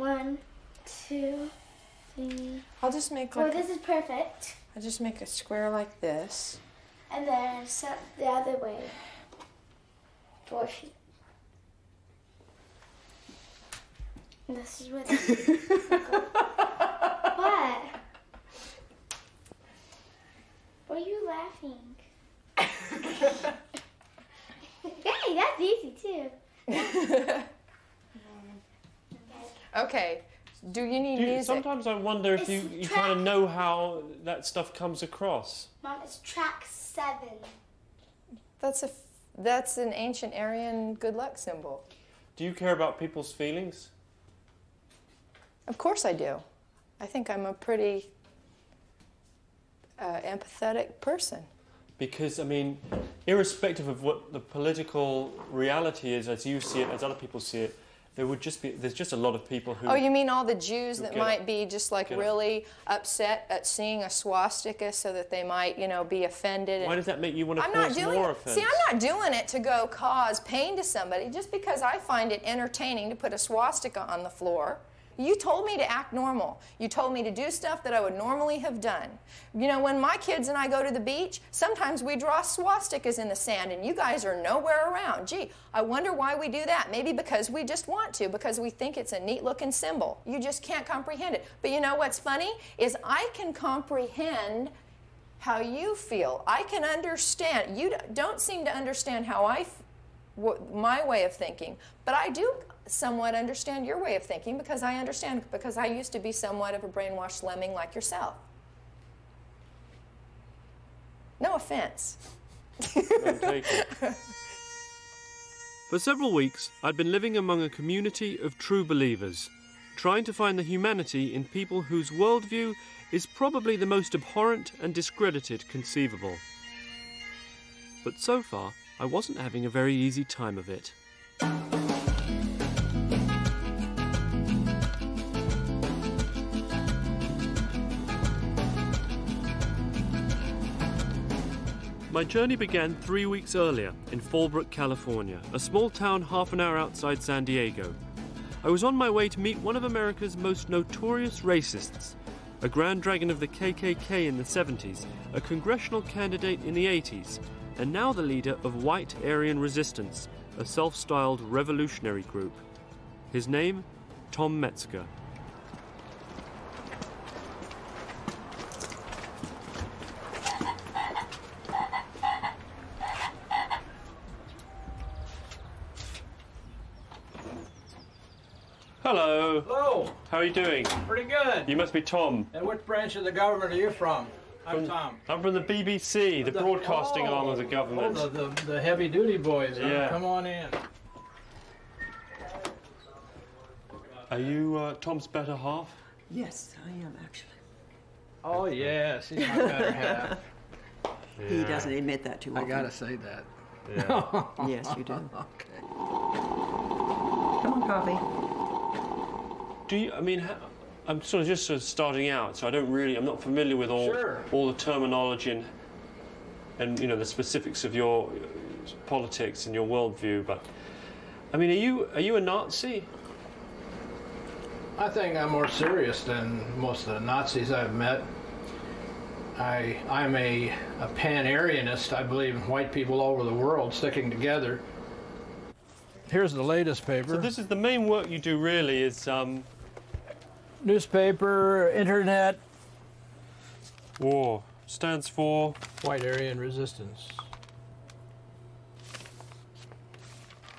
One, two, three. I'll just make like. Oh, this is perfect. I just make a square like this. And then set the other way. Four feet. This is what. what? Why are you laughing? hey, that's easy too. Okay. Do you need Do you- music? sometimes I wonder if you, It's you track. kind of know how that stuff comes across. Mom, it's track seven. That's a f- that's an ancient Aryan good luck symbol. Do you care about people's feelings? Of course I do. I think I'm a pretty uh, empathetic person. Because, I mean, irrespective of what the political reality is as you see it, as other people see it, there would just be, there's just a lot of people who. Oh, you mean all the Jews that might it. be just like really upset at seeing a swastika so that they might, you know, be offended? Why does that make you want to I'm not cause doing more it. offense? See, I'm not doing it to go cause pain to somebody just because I find it entertaining to put a swastika on the floor. You told me to act normal. You told me to do stuff that I would normally have done. You know, when my kids and I go to the beach, sometimes we draw swastikas in the sand and you guys are nowhere around. Gee, I wonder why we do that. Maybe because we just want to, because we think it's a neat looking symbol. You just can't comprehend it. But you know what's funny? Is I can comprehend how you feel. I can understand. You don't seem to understand how I, my way of thinking, but I do somewhat understand your way of thinking because I understand because I used to be somewhat of a brainwashed lemming like yourself. No offense. For several weeks, I'd been living among a community of true believers, trying to find the humanity in people whose worldview is probably the most abhorrent and discredited conceivable. But so far, I wasn't having a very easy time of it. My journey began three weeks earlier in Fallbrook, California, a small town half an hour outside San Diego. I was on my way to meet one of America's most notorious racists, a Grand Dragon of the KKK in the 70s, a congressional candidate in the 80s, and now the leader of White Aryan Resistance, a self styled revolutionary group. His name? Tom Metzger. Hello. Hello, How are you doing? pretty good. You must be Tom. And which branch of the government are you from? I'm Tom. I'm from the BBC, the broadcasting arm of the government. Oh, the, the, the heavy duty boys. huh? Yeah. Come on in. Are you uh, Tom's better half? Yes, I am actually. Oh, yes, he's my better half. He doesn't admit that too often. I often. gotta say that. Yeah. Yes, you do. Okay. Come on, coffee. Do you? I mean, I'm sort of just sort of starting out, so I don't really. I'm not familiar with all Sure. all the terminology and and you know the specifics of your uh, politics and your worldview. But I mean, are you are you a Nazi? I think I'm more serious than most of the Nazis I've met. I, I'm a, a pan-Aryanist. I believe in white people all over the world sticking together. Here's the latest paper. So this is the main work you do. Really, is um, newspaper, internet, war stands for. White Aryan Resistance.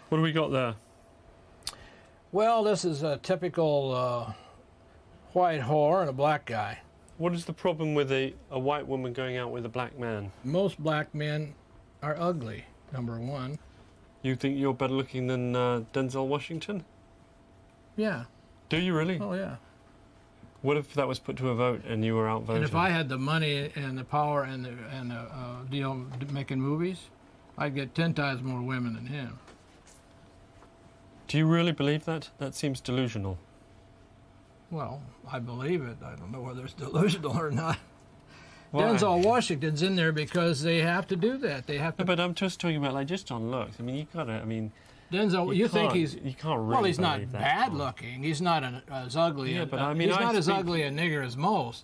What do we got there? Well, this is a typical uh, white whore and a black guy. What is the problem with a, a white woman going out with a black man? Most black men are ugly, number one. You think you're better looking than uh, Denzel Washington? Yeah, Do you really? oh yeah. What if that was put to a vote and you were outvoted? And if I had the money and the power and the, and the uh, deal making movies, I'd get 10 times more women than him. Do you really believe that? That seems delusional. Well, I believe it. I don't know whether it's delusional or not. Why? Denzel Washington's in there because they have to do that. They have No, to. but I'm just talking about like just on looks. I mean, you gotta. I mean, Denzel, you, think he's you can't well? He's not bad you? looking. He's not an, as ugly. Yeah, but I mean, he's I not as ugly a nigger as most.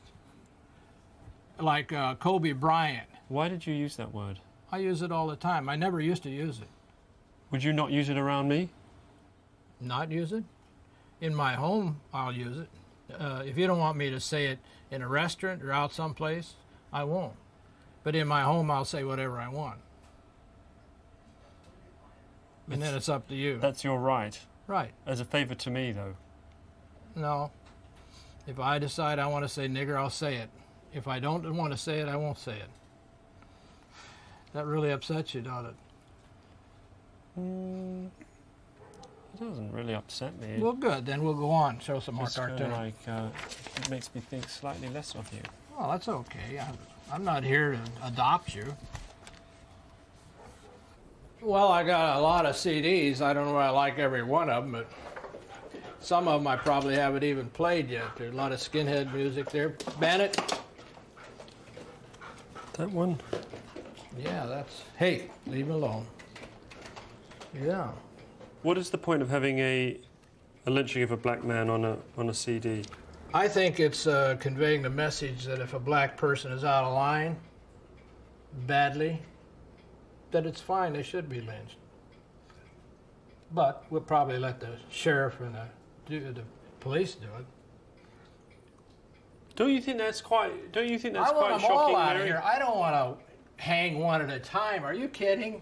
Like uh, Kobe Bryant. Why did you use that word? I use it all the time. I never used to use it. Would you not use it around me? Not use it. In my home, I'll use it. Uh, if you don't want me to say it in a restaurant or out someplace, I won't. But in my home, I'll say whatever I want. And then it's up to you. That's your right. Right. As a favor to me, though. No. If I decide I want to say nigger, I'll say it. If I don't want to say it, I won't say it. That really upsets you, doesn't it? It doesn't really upset me. Well, good. Then we'll go on. Show some more it's kind cartoon. like uh, it makes me think slightly less of you. Well, that's okay. I'm, I'm not here to adopt you. Well, I got a lot of CDs. I don't know if I like every one of them, but some of them I probably haven't even played yet. There's a lot of skinhead music there. Bandit? That one. Yeah, that's. Hey, leave him alone. Yeah. What is the point of having a a lynching of a black man on a on a CD? I think it's uh, conveying the message that if a black person is out of line badly, that it's fine, they should be lynched. But we'll probably let the sheriff and the, the police do it. Don't you think that's quite? Don't you think that's I want quite them all shocking, out of here. I don't want to hang one at a time. Are you kidding?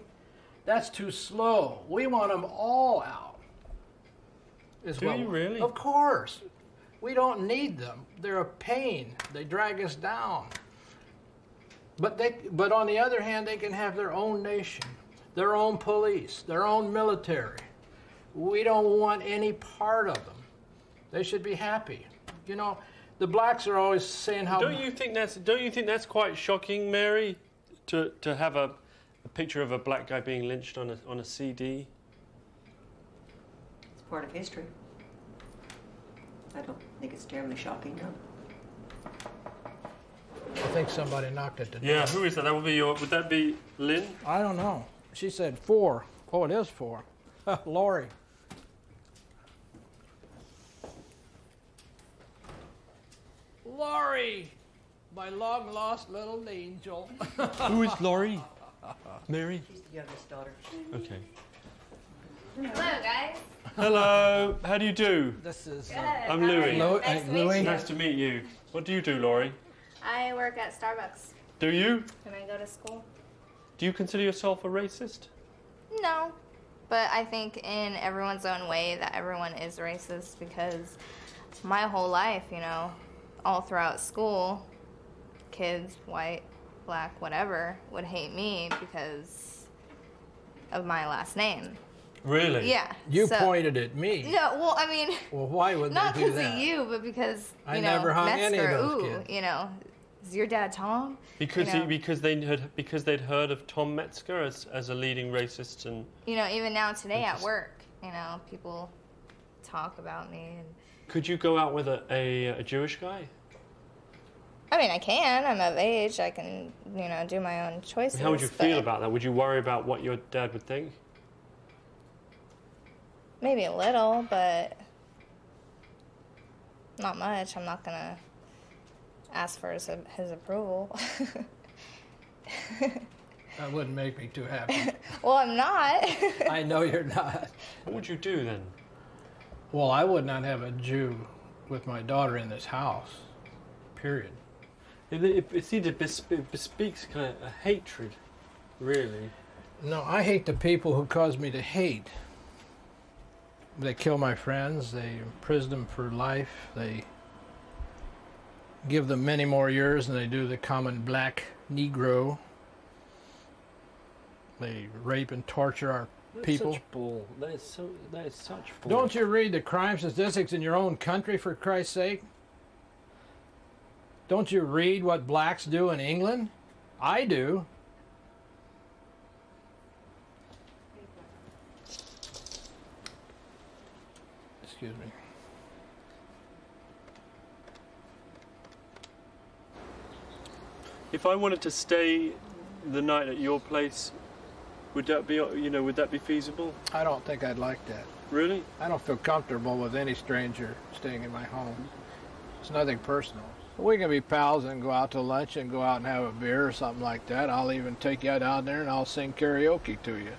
That's too slow. We want them all out. Is Do what- you really? Of course. We don't need them. They're a pain. They drag us down. But they, but on the other hand, they can have their own nation, their own police, their own military. We don't want any part of them. They should be happy. You know, the blacks are always saying how Don't you think that's don't you think that's quite shocking, Mary, to to have a, a picture of a black guy being lynched on a on a CD? It's part of history. I don't think it's terribly shocking, no. I think somebody knocked at the door. Yeah, who is that? That would be your. Would that be Lynn? I don't know. She said four. Oh, it is four. Lori. Lori, my long lost little angel. who is Laurie? Mary. She's the youngest daughter. Okay. Hello, guys. Hello. How do you do? this is. Good. I'm How are Louis. Nice uh, to meet Louis. Nice to meet you. What do you do, Laurie? I work at Starbucks. Do you? Can I go to school? Do you consider yourself a racist? No. But I think in everyone's own way that everyone is racist because my whole life, you know, all throughout school, kids, white, black, whatever, would hate me because of my last name. Really? Yeah. You so- pointed at me. No, well, I mean, Well, why would not they do because of you, but because you I know, never hung any of Metzger, those ooh, kids. you know, is your dad Tom? Because You he, because they had because they'd heard of Tom Metzger as, as a leading racist and You know, even now today at work, you know, people talk about me. And, could you go out with a, a, a Jewish guy? I mean, I can. I'm of age. I can, you know, do my own choices. How would you feel about that? Would you worry about what your dad would think? Maybe a little, but not much. I'm not gonna ask for his, his approval. That wouldn't make me too happy. well, I'm not. I know you're not. What would you do then? Well, I would not have a Jew with my daughter in this house. Period. It, it, it seems it bespeaks kind of a hatred, really. No, I hate the people who cause me to hate. They kill my friends, they imprison them for life, they give them many more years than they do the common black Negro. They rape and torture our That's people. Such bull. That is so. That is such bull. Don't you read the crime statistics in your own country, for Christ's sake? Don't you read what blacks do in England? I do. Excuse me. If I wanted to stay the night at your place, Would that be, you know, would that be feasible? I don't think I'd like that. Really? I don't feel comfortable with any stranger staying in my home. It's nothing personal. We can be pals and go out to lunch and go out and have a beer or something like that. I'll even take you down there and I'll sing karaoke to you.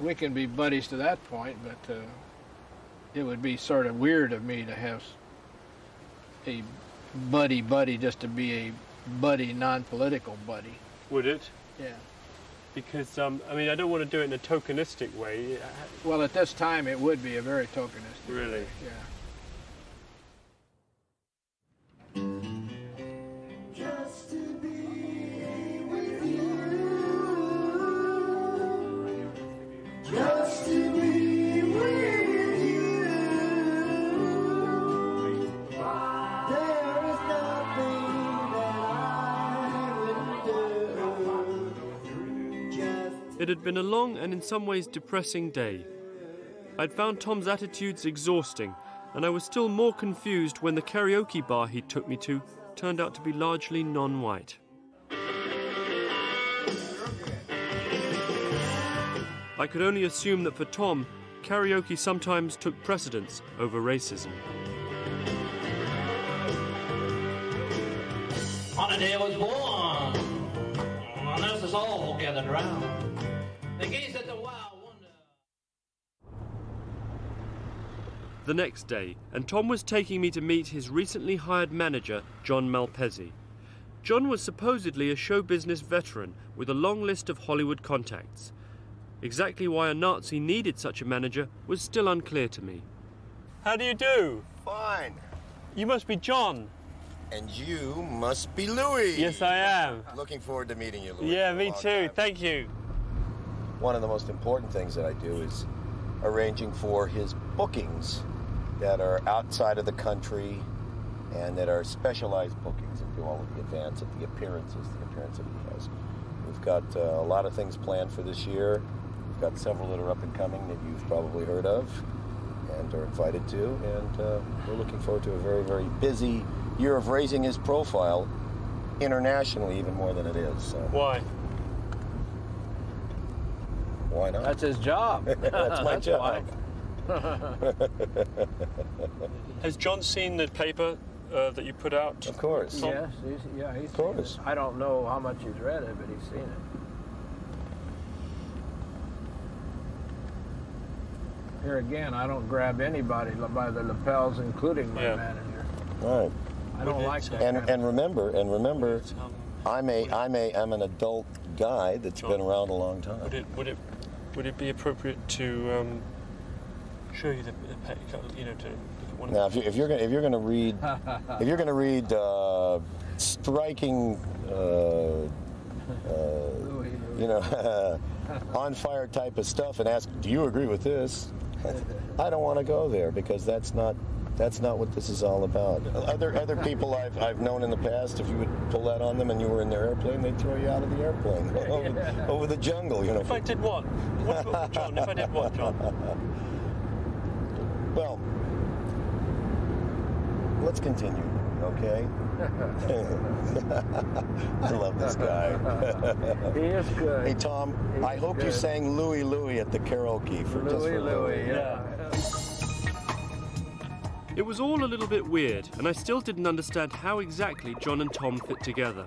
We can be buddies to that point, but uh, it would be sort of weird of me to have a buddy buddy just to be a buddy, non-political buddy. Would it? Yeah. Because um, I mean, I don't want to do it in a tokenistic way. Well, at this time, it would be a very tokenistic. Really? Yeah. It had been a long and in some ways depressing day. I'd found Tom's attitudes exhausting, and I was still more confused when the karaoke bar he took me to turned out to be largely non white. I could only assume that for Tom, karaoke sometimes took precedence over racism. On a day I was born, and us is all gathered round. They gazed at the wild wonder. The next day, and Tom was taking me to meet his recently hired manager, John Malpezzi. John was supposedly a show business veteran with a long list of Hollywood contacts. Exactly why a Nazi needed such a manager was still unclear to me. How do you do? Fine. You must be John. And you must be Louis. Yes, I am. Looking forward to meeting you, Louis. Yeah, me too. time. Thank you. One of the most important things that I do is arranging for his bookings that are outside of the country and that are specialized bookings and do all of the advance of the appearances, the appearance that he has. We've got uh, a lot of things planned for this year. We've got several that are up and coming that you've probably heard of and are invited to. And uh, we're looking forward to a very, very busy year of raising his profile internationally, even more than it is. So Why? Why not? That's his job. That's my job. Has John seen the paper uh, that you put out? Of course. Tom? Yes, he's, yeah, he's Of course. seen it. I don't know how much he's read it, but he's seen it. Here again, I don't grab anybody by the lapels, including my Yeah. manager. Right. I don't like that. And and remember and remember, Um, I'm a I'm a I'm an adult guy that's been around a long time. Would it would it would it be appropriate to um, show you the, the you know to one Now, if, you, if you're gonna if you're gonna read if you're gonna read uh, striking, uh, Louis. you know, on fire type of stuff and ask, do you agree with this? I don't want to go there because that's not that's not what this is all about. Other other people I've, I've known in the past, if you would pull that on them and you were in their airplane, they'd throw you out of the airplane over, over the jungle. You know, If I did what? what, what John? If I did what, John? Well, let's continue, okay? I love this guy. He is good. hey, Tom, He's I hope you sang Louie Louie at the karaoke for just Louis, for Louis, yeah. It was all a little bit weird, and I still didn't understand how exactly John and Tom fit together.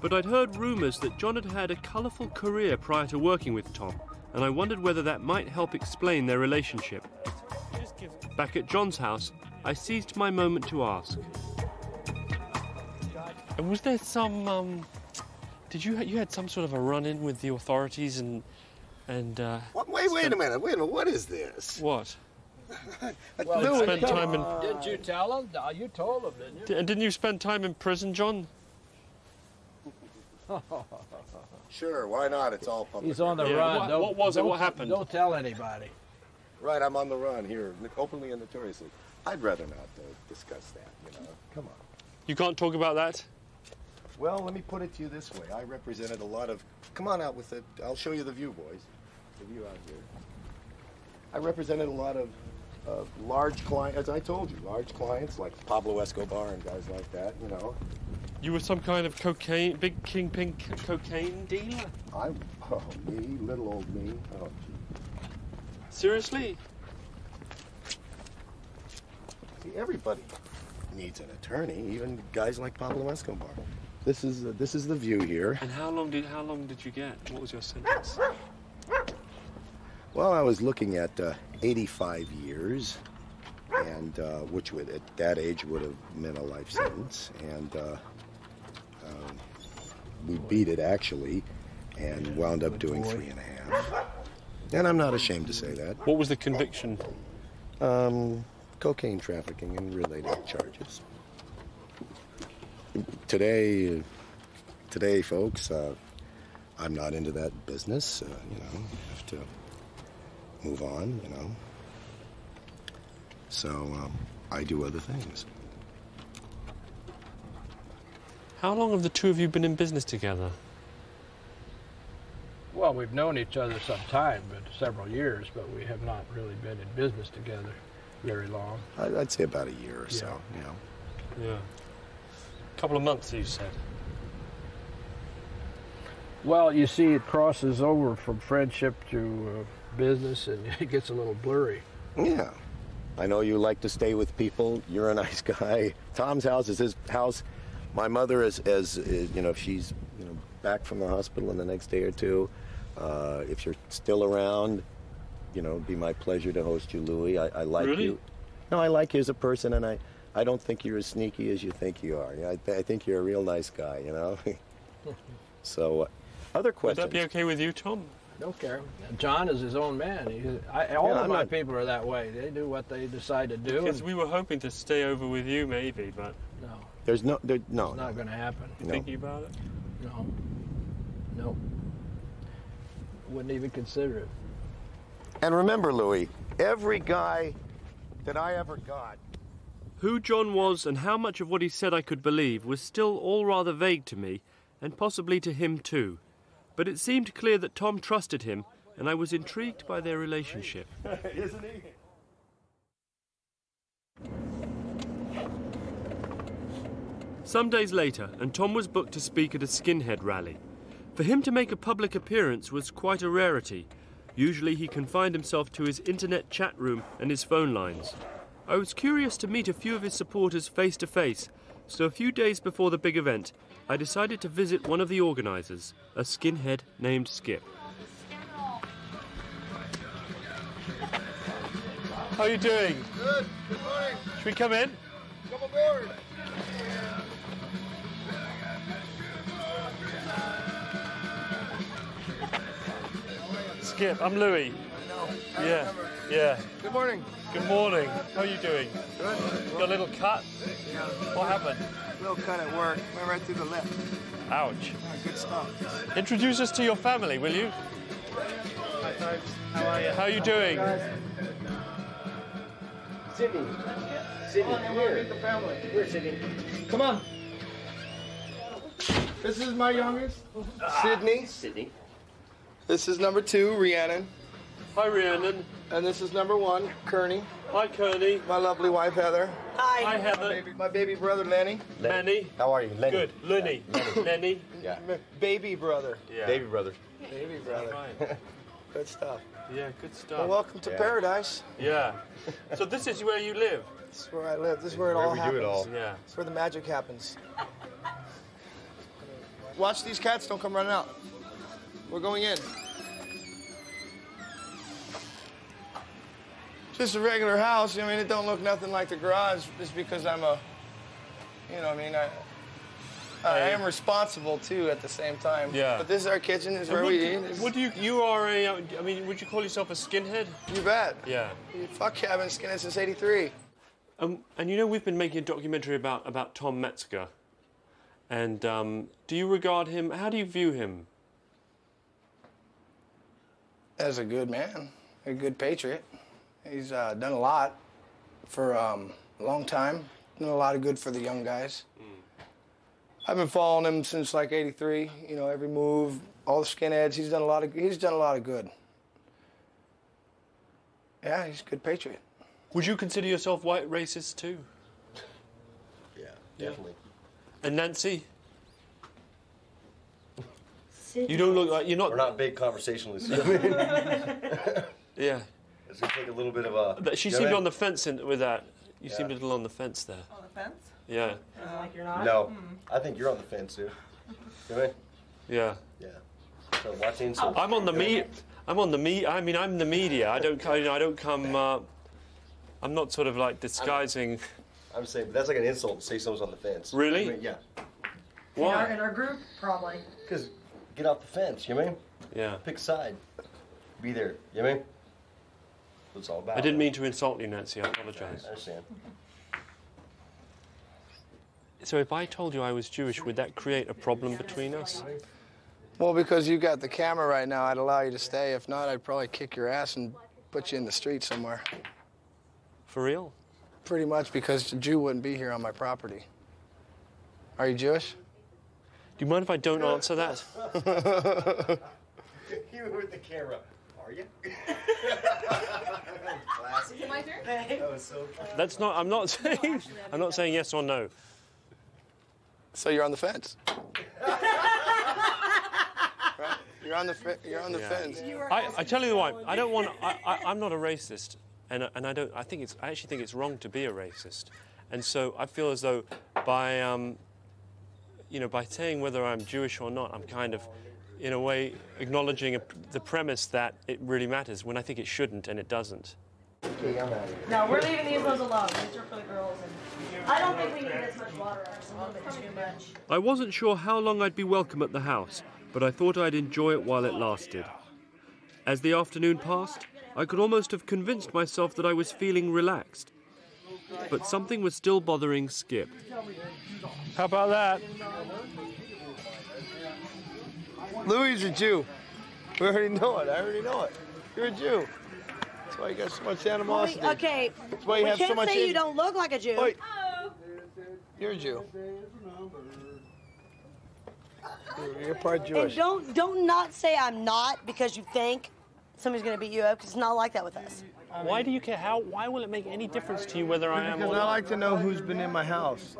But I'd heard rumours that John had had a colourful career prior to working with Tom, and I wondered whether that might help explain their relationship. Back at John's house, I seized my moment to ask. And was there some, um, did you, you had some sort of a run-in with the authorities and, and, uh, What, wait, wait a minute, wait a minute, what is this? what? Well, spend come time in- Didn't you tell him? No, You told him, didn't you? D- and didn't you spend time in prison, John? Sure, why not? It's all public. He's on the Yeah, run. what- Don't- what was it? What happened? Don't tell anybody. Right, I'm on the run here, openly and notoriously. I'd rather not uh, discuss that, you know. Come on. You can't talk about that? Well, let me put it to you this way. I represented a lot of. Come on out with it. I'll show you the view, boys. The view out here. I represented a lot of uh, large clients, as I told you, large clients like Pablo Escobar and guys like that, you know. You were some kind of cocaine, big kingpin cocaine dealer? I'm, oh, me, little old me. Oh, gee. Seriously? See, everybody needs an attorney, even guys like Pablo Escobar. This is uh, this is the view here. And how long did how long did you get? What was your sentence? Well, I was looking at uh, 85 years, and uh, which would at that age would have meant a life sentence, and uh, um, we beat it actually, and wound up doing three and a half. And I'm not ashamed to say that. What was the conviction? Um, cocaine trafficking and related charges. Today, today, folks, uh, I'm not into that business. Uh, you know, have to move on. You know, so um, I do other things. How long have the two of you been in business together? Well, we've known each other some time, but several years, but we have not really been in business together very long. I- I'd say about a year or so. Yeah. You know. Yeah. A couple of months, you said. Well, you see, it crosses over from friendship to uh, business, and it gets a little blurry. Yeah. I know you like to stay with people. You're a nice guy. Tom's house is his house. My mother is, is, is you know, she's, you know, back from the hospital in the next day or two, uh, if you're still around, you know, it'd be my pleasure to host you, Louie. I, I like Really? you. No, I like you as a person, and I, I don't think you're as sneaky as you think you are. I, th- I think you're a real nice guy, you know. so, uh, other Would that be okay with you, Tom? Don't care. John is his own man. He, I, all Yeah, of I'm my not- people are that way. They do what they decide to do. Because and- we were hoping to stay over with you, maybe, but no, There's no, there, no, it's not going to happen. you No. thinking about it? No, no. Wouldn't even consider it. And remember, Louis, every guy that I ever got Who John was and how much of what he said I could believe was still all rather vague to me, and possibly to him too. But it seemed clear that Tom trusted him, and I was intrigued by their relationship. Isn't he? Some days later, and Tom was booked to speak at a skinhead rally. For him to make a public appearance was quite a rarity. Usually he confined himself to his internet chat room and his phone lines. I was curious to meet a few of his supporters face to face, so a few days before the big event, I decided to visit one of the organizers, a skinhead named Skip. How are you doing? Good. Good morning. Should we come in? Come aboard. Skip, I'm Louis. No. Yeah, yeah. Good morning. Good morning. How are you doing? Good. Got a little cut? Yeah. What happened? Little cut at work. Went right through the lip. Ouch. Ah, good stuff. Introduce us to your family, will you? High fives. How are you? How are you doing? Sydney. Sydney, come here. Meet the family. Here, Sydney. Come on. This is my youngest, Sydney. Sydney. This is number two, Rhiannon. Hi, Rhiannon. And this is number one, Kearney. Hi, Kearney. My lovely wife, Heather. Hi, My Heather. baby, my baby brother, Lenny. Lenny. How are you, Lenny? Good. Lenny. Lenny. Yeah. Baby brother. Yeah. Baby brother. Baby brother. Right. Good stuff. Yeah, good Well, stuff. welcome to Yeah. paradise. Yeah. So this is where you live? This is where I live. This is where it Where all we do happens. it all. Yeah. That's where the magic happens. Watch these cats don't come running out. We're going in. Just a regular house. I mean, it don't look nothing like the garage just because I'm a, you know, I mean, I, I am responsible too at the same time. Yeah. But this is our kitchen. This is And where what we do- eat. What do you, you are a, I mean, would you call yourself a skinhead? you bet. Yeah. Fuck yeah, I've been skinning since '83. Um, and you know, we've been making a documentary about, about Tom Metzger. And um, do you regard him, how do you view him? as a good man, a good patriot. He's uh, done a lot for um, a long time. Done a lot of good for the young guys. I've been following him since like '83. You know, every move, all the skinheads. He's done a lot of. He's done a lot of good. Yeah, he's a good patriot. Would you consider yourself white racist too? Yeah, definitely. And Nancy? You don't look like you're not. We're not. not big conversationalists. Yeah. It's gonna take a little bit of a. But she you know seemed what I on the fence in, with that. You Yeah. seemed a little on the fence there. On the fence? Yeah. like you're not? No, I think you're on the fence, dude. You know Yeah. I mean? Yeah. So watch the. I'm on the me. I'm on the me. I mean, I'm the media. I don't. I, I don't come. Uh, I'm not sort of like disguising. I'm saying, but that's like an insult to say someone's on the fence. Really? I mean, yeah. In our, Why? in our group, probably. Because get off the fence. You know what I mean? Yeah. Pick a side. Be there. You know what I mean? That's it's all about. I didn't mean to insult you, Nancy. I apologise. I understand. So if I told you I was Jewish, would that create a problem between us? Well, because you've got the camera right now, I'd allow you to stay. If not, I'd probably kick your ass and put you in the street somewhere. For real? Pretty much because a Jew wouldn't be here on my property. Are you Jewish? Do you mind if I don't answer that? you with the camera. Are you? Is it my turn? That was so That's not. I'm not saying. I'm not saying yes or no. So you're on the fence. right? You're on the fe- you're on the Yeah. fence. I, I tell you why. I don't want. I, I, I'm not a racist, and and I don't. I think it's. I actually think it's wrong to be a racist, and so I feel as though by um, you know, by saying whether I'm Jewish or not, I'm kind of, in a way, acknowledging a, the premise that it really matters when I think it shouldn't and it doesn't. No, we're leaving these ones alone. These are for the girls. And I don't think we need this much water. It's a little bit too much. I wasn't sure how long I'd be welcome at the house, but I thought I'd enjoy it while it lasted. As the afternoon passed, I could almost have convinced myself that I was feeling relaxed. But something was still bothering Skip. How about that? Louis is a Jew. We already know it. I already know it. You're a Jew. That's why you got so much animosity. Wait, okay. That's why you we have so can't much say you don't look like a Jew. Wait. You're a Jew. You're- You're part And Jewish. don't don't not say I'm not because you think somebody's gonna beat you up because it's not like that with us. Why do you care? How? Why will it make any difference to you whether I am Because or I like to know who's been in my house.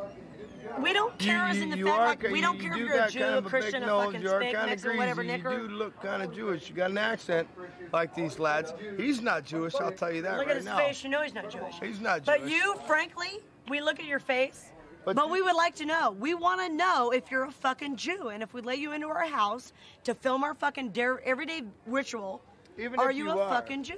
We don't care as in the fact like we don't care if you're a Jew, kind a of a Christian, a fucking you are Spake, kind of Mexican, whatever, greasy. You do look kind of Jewish. You got an accent like these lads. He's not Jewish, I'll tell you that Look right at his now. face, you know he's not Jewish. He's not Jewish. But you, frankly, we look at your face. But But, we would like to know. We want to know if you're a fucking Jew, and if we let you into our house to film our fucking dare, everyday ritual, Even are if you, you a are. fucking Jew?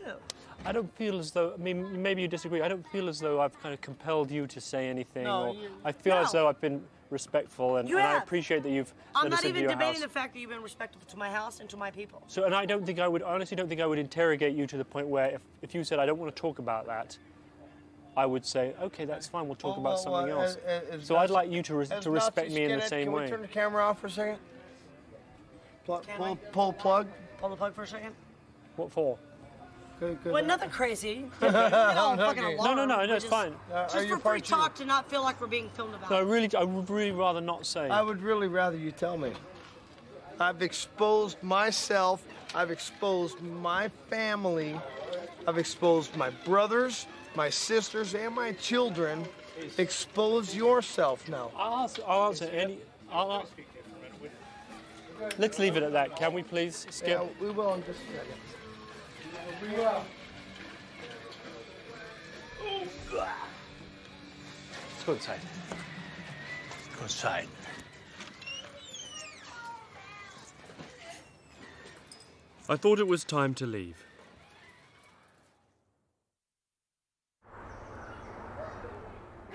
I don't feel as though. I mean, maybe you disagree. I don't feel as though I've kind of compelled you to say anything. No, or you- I feel as though I've been respectful, and, and I appreciate that you've I'm let us not into even your debating house. the fact that you've been respectful to my house and to my people. So, and I don't think I would, I honestly don't think I would interrogate you to the point where if, if you said, I don't want to talk about that, I would say, okay, that's fine, we'll talk Well, about well, something well, else. Uh, uh, as- as so I'd like you to, res- to respect me in the skinhead, same can way. we turn the camera off for a second? Pl- Can pull, we? pull plug. Pull the plug for a second. What for? Good, good. Well, nothing crazy. Just get all fucking Okay. No, no, no, no, it's fine. Uh, Just for free talk to not feel like we're being filmed about. No, I really, I would really rather not say. I would really rather you tell me. I've exposed myself. I've exposed my family. I've exposed my brothers, my sisters, and my children. Expose yourself now. I'll answer, I'll answer any. I'll answer. Let's leave it at that, can we please, Skip? Yeah, we will in just a second. Let's go inside. Go inside. I thought it was time to leave.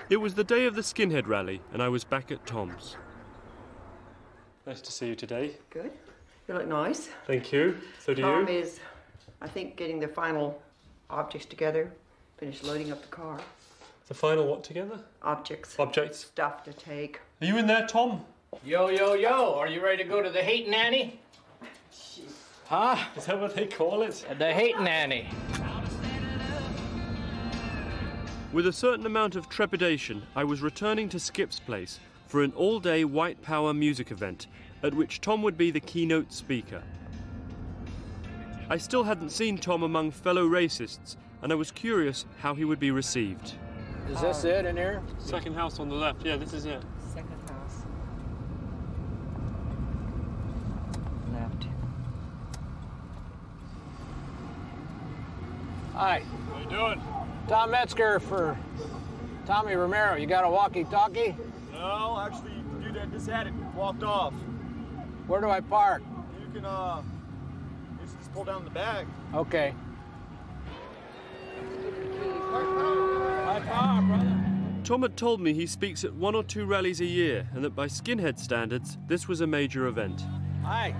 It was the day of the skinhead rally, and I was back at Tom's. Nice to see you today. Good. You look nice. Thank you. So do Tom you. is, I think, getting the final objects together. finish loading up the car. The final what together? Objects. Objects. Stuff to take. Are you in there, Tom? Yo, yo, yo, are you ready to go to the Hate Nanny? Huh? Is that what they call it? The Hate Nanny. With a certain amount of trepidation, I was returning to Skip's place for an all day White Power music event at which Tom would be the keynote speaker. I still hadn't seen Tom among fellow racists, and I was curious how he would be received. Is this uh, it in here? Second house on the left. Yeah, this is it. Second house. Left. Hi. How you doing? Tom Metzger for Tommy Romero. You got a walkie-talkie? No, actually, dude that just had it walked off. Where do I park? You can, uh, just, just pull down the back. Okay. My car, brother. Tom had told me he speaks at one or two rallies a year, and that by skinhead standards, this was a major event. Hi.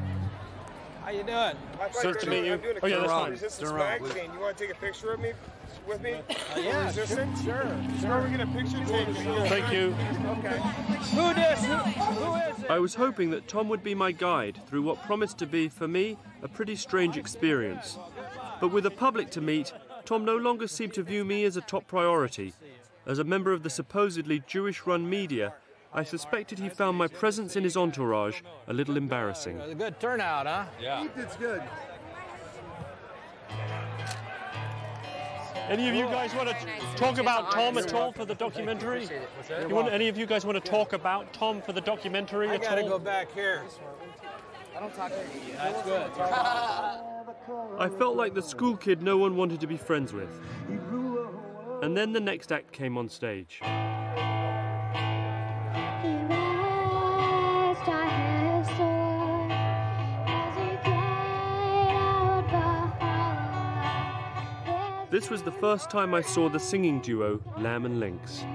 How you doing? Nice to meet you. I'm doing a Oh, yeah, that's Counter fine. Resistance Turn around, magazine. You want to take a picture of me with me? Uh, yeah, Resistance? sure, Sure. Where we get a picture taken? Thank you. Okay. Who this? Who, who is it? I was hoping that Tom would be my guide through what promised to be, for me, a pretty strange experience. But with the public to meet, Tom no longer seemed to view me as a top priority. As a member of the supposedly Jewish run media, I suspected he found my presence in his entourage a little embarrassing. A good turnout, huh? Yeah. It's good. Any of you guys want to talk about Tom at all for the documentary? You want, any of you guys want to talk about Tom for the documentary I at gotta all? go back here. I don't talk to you. That's good. I felt like the school kid no one wanted to be friends with. And then the next act came on stage. This was the first time I saw the singing duo Lamb and Lynx.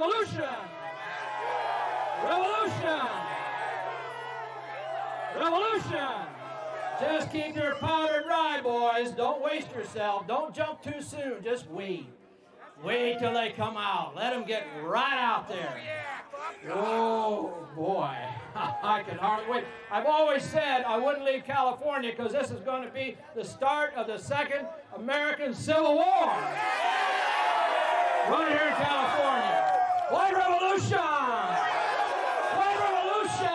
Revolution! Revolution! Revolution! Just keep your powder dry, boys. Don't waste yourself. Don't jump too soon. Just wait. Wait till they come out. Let them get right out there. Oh boy, I can hardly wait. I've always said I wouldn't leave California because this is going to be the start of the second American Civil War. Right here in California. White Revolution! White Revolution!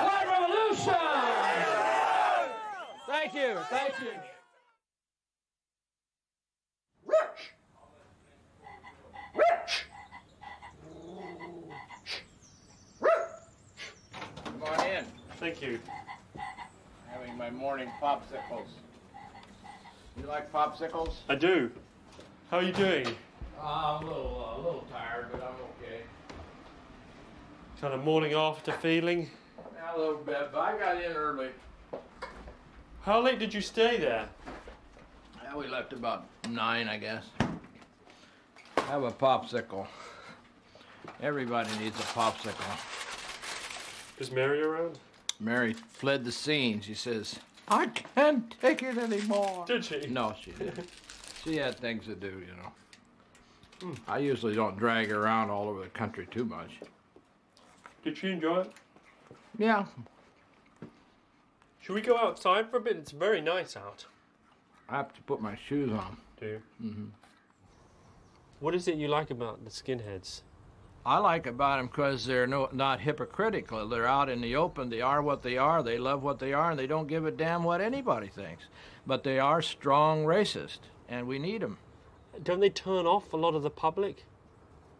White Revolution! Thank you. Thank you. Come on in. Thank you. Having my morning popsicles. You like popsicles? I do. How are you doing? I'm a little, uh, a little tired, but I'm okay. Kind of morning after feeling. A little bit, but I got in early. How late did you stay there? Yeah, we left about nine, I guess. Have a popsicle. Everybody needs a popsicle. Is Mary around? Mary fled the scene. She says, I can't take it anymore. Did she? No, she didn't. she had things to do, you know. I usually don't drag around all over the country too much. Did she enjoy it? Yeah. Should we go outside for a bit? It's very nice out. I have to put my shoes on. Do you? Mm-hmm. What is it you like about the skinheads? I like about them because they're no, not hypocritical. They're out in the open. They are what they are. They love what they are, and they don't give a damn what anybody thinks. But they are strong racist, and we need them. Don't they turn off a lot of the public?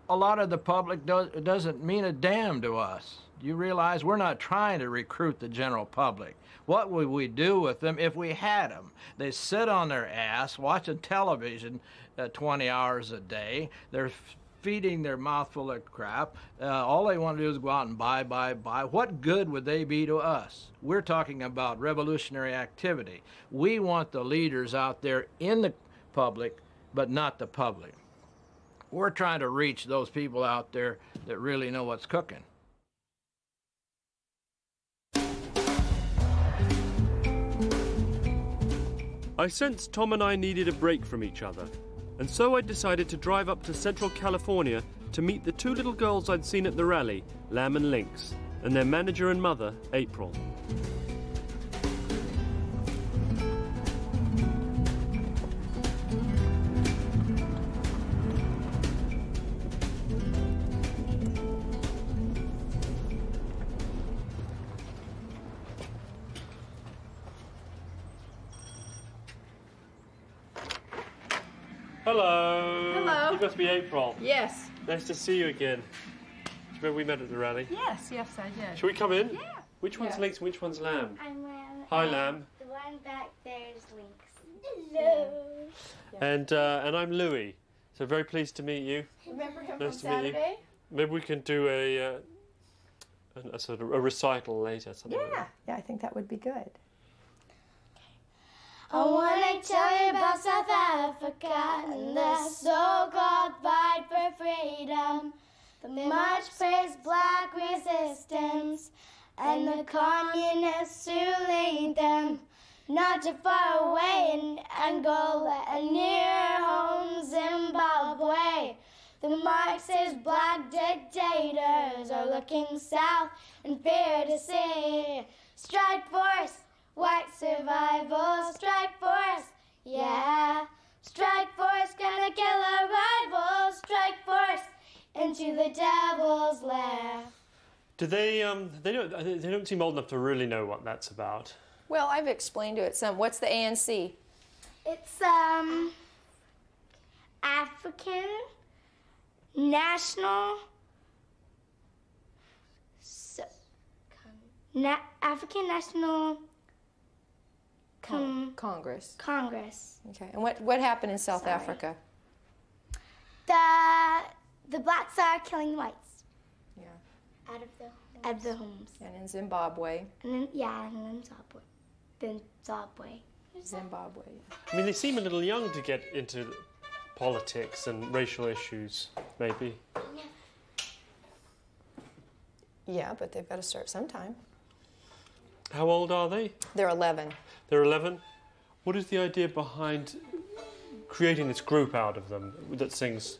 A lot of the public do, doesn't mean a damn to us. You realize we're not trying to recruit the general public. What would we do with them if we had them? They sit on their ass watching television uh, 20 hours a day. They're feeding their mouth full of crap. Uh, all they want to do is go out and buy, buy, buy. What good would they be to us? We're talking about revolutionary activity. We want the leaders out there in the public, but not the public. We're trying to reach those people out there that really know what's cooking. I sensed Tom and I needed a break from each other, and so I decided to drive up to Central California to meet the two little girls I'd seen at the rally, Lamb and Lynx, and their manager and mother, April. Hello. Hello. Must be April. Yes. Nice to see you again. Do you remember we met at the rally? Yes, yes, I did. Shall we come in? Yeah. Which one's Yes. Lynx and which one's Lamb? I'm Lamb. Hi, Lamb. The one back there is Lynx. Hello. And uh, and I'm Louis. So very pleased to meet you. Remember him Nice from to meet you. Saturday? Maybe we can do a, uh, a, a sort of a recital later. Something like Yeah. Yeah, I think that would be good. I wanna tell you about South Africa and the so-called fight for freedom, the much praised black resistance, and the communists who lead them. Not too far away in Angola and near home Zimbabwe. The Marxist black dictators are looking south and fear to see. Strike force, white survival, strike force, yeah. Strike force, gonna kill our rivals. Strike force, into the devil's lair. Do they um they don't they don't seem old enough to really know what that's about. Well, I've explained to it some. What's the ANC? It's um African National so, Na- African National Com- hmm. Congress. Congress. Okay. And what, what happened in South Sorry. Africa? The the blacks are killing the whites. Yeah. Out of the homes. out of the homes. And in Zimbabwe. And then yeah, and then Zimbabwe. Then Zimbabwe. Zimbabwe. I mean, they seem a little young to get into politics and racial issues. Maybe. Yeah, but they've got to start sometime. How old are they? They're 11. They're 11. What is the idea behind creating this group out of them that sings?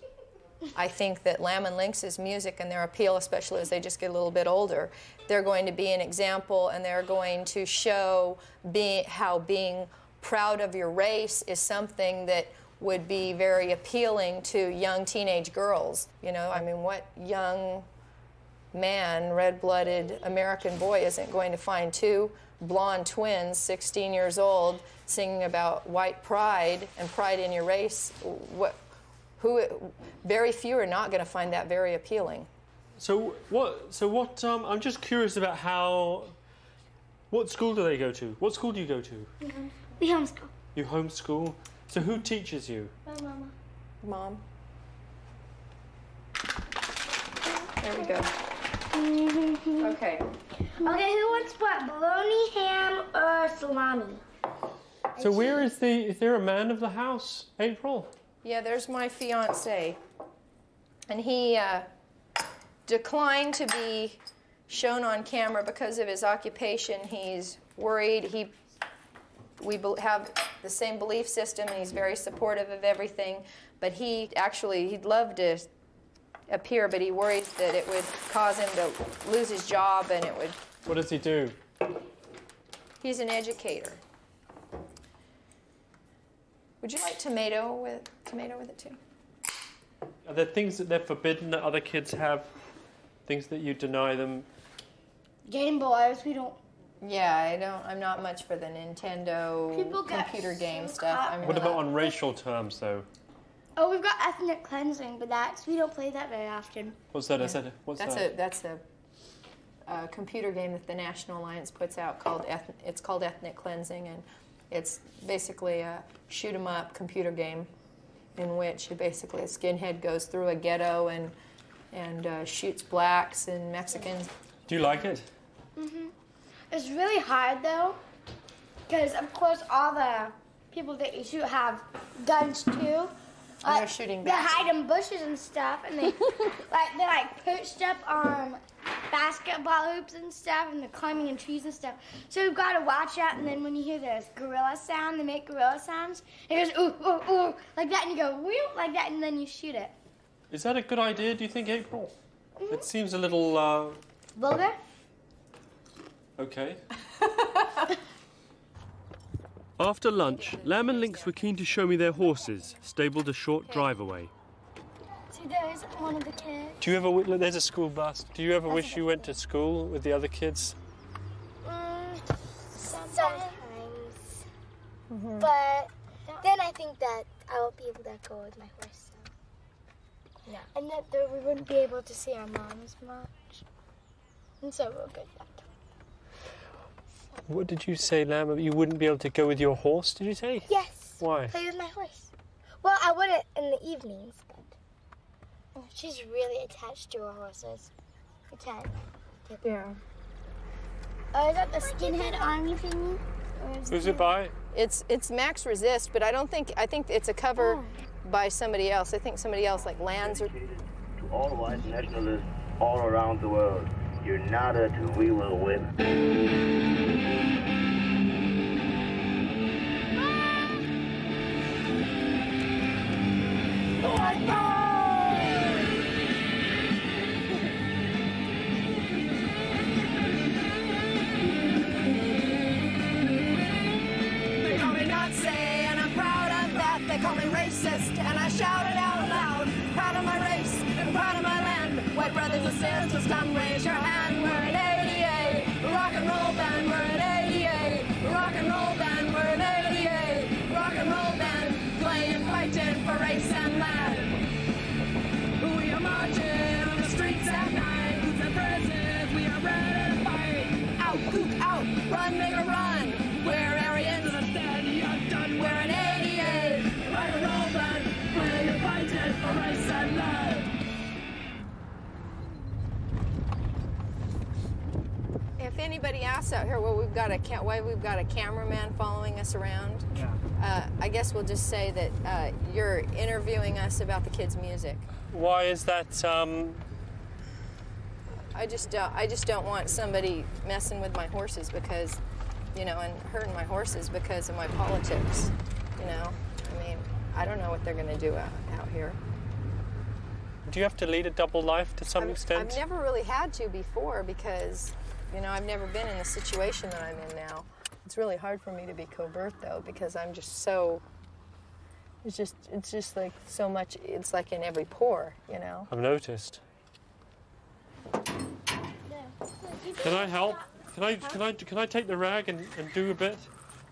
I think that Lamb and Lynx's music and their appeal, especially as they just get a little bit older, they're going to be an example and they're going to show be, how being proud of your race is something that would be very appealing to young teenage girls. You know, I mean, what young man, red blooded American boy, isn't going to find two blonde twins, 16 years old, singing about white pride and pride in your race? What, who, very few are not going to find that very appealing. So what? So what? Um, I'm just curious about how. What school do they go to? What school do you go to? We homeschool. You homeschool. So who teaches you? My mama. Mom. There we go. Okay. Okay, who wants what? Bologna, ham, or salami? So where is the? Is there a man of the house? April. Yeah, there's my fiance. And he uh, declined to be shown on camera because of his occupation. He's worried. He, we have the same belief system, and he's very supportive of everything. But he actually, he'd love to appear, but he worries that it would cause him to lose his job, and it would. What does he do? He's an educator. Would you like tomato with tomato with it too? Are there things that they're forbidden that other kids have? Things that you deny them? Game Boys, we don't. Yeah, I don't. I'm not much for the Nintendo People computer game so stuff. I'm What really- about on racial terms, though? Oh, we've got ethnic cleansing, but that's we don't play that very often. What's that? Yeah. Is that what's that's that? a that's a, a computer game that the National Alliance puts out called eth- it's called Ethnic Cleansing, and it's basically a shoot 'em up computer game in which basically a skinhead goes through a ghetto and and uh, shoots blacks and Mexicans. Do you like it? hmm It's really hard though, because of course all the people that you shoot have guns too. And they're shooting They back. hide in bushes and stuff, and they like they're like perched up on basketball hoops and stuff, and they're climbing in trees and stuff. So you've got to watch out. And then when you hear this gorilla sound, they make gorilla sounds. It goes ooh ooh ooh like that, and you go wheel like that, and then you shoot it. Is that a good idea, do you think, April? It seems a little, uh, Vulgar? okay. After lunch, Lamb and Lynx were keen to show me their horses, stabled a short drive away. See, there's one of the kids. Do you ever, look, there's a school bus. Do you ever wish you went to school with the other kids? Mm, sometimes. But then I think that I will be able to go with my horse. So. Yeah. And that we wouldn't be able to see our moms much. And so we'll get that. What did you say, Lamb? You wouldn't be able to go with your horse, did you say? Yes. Why? Play with my horse. Well, I wouldn't in the evenings, but uh, she's really attached to her horses. We can't. Yeah. Oh, is that the skinhead army thingy? Is Who's it by? It's it's Max Resist, but I don't think I think it's a cover Oh. by somebody else. I think somebody else like Lands or To all white nationalists all around the world, united we will win. They got a ca- why we've got a cameraman following us around, uh, I guess we'll just say that uh, you're interviewing us about the kids' music. Why is that, um, I just don't, I just don't want somebody messing with my horses because, you know, and hurting my horses because of my politics. You know, I mean, I don't know what they're going to do out, out here. do you have to lead a double life to some extent? I've never really had to before because, you know, I've never been in the situation that I'm in now. It's really hard for me to be covert though because I'm just so. It's just, it's just like so much. It's like in every pore, you know. I've noticed. Can I help? Can I, can I, can I take the rag and, and do a bit?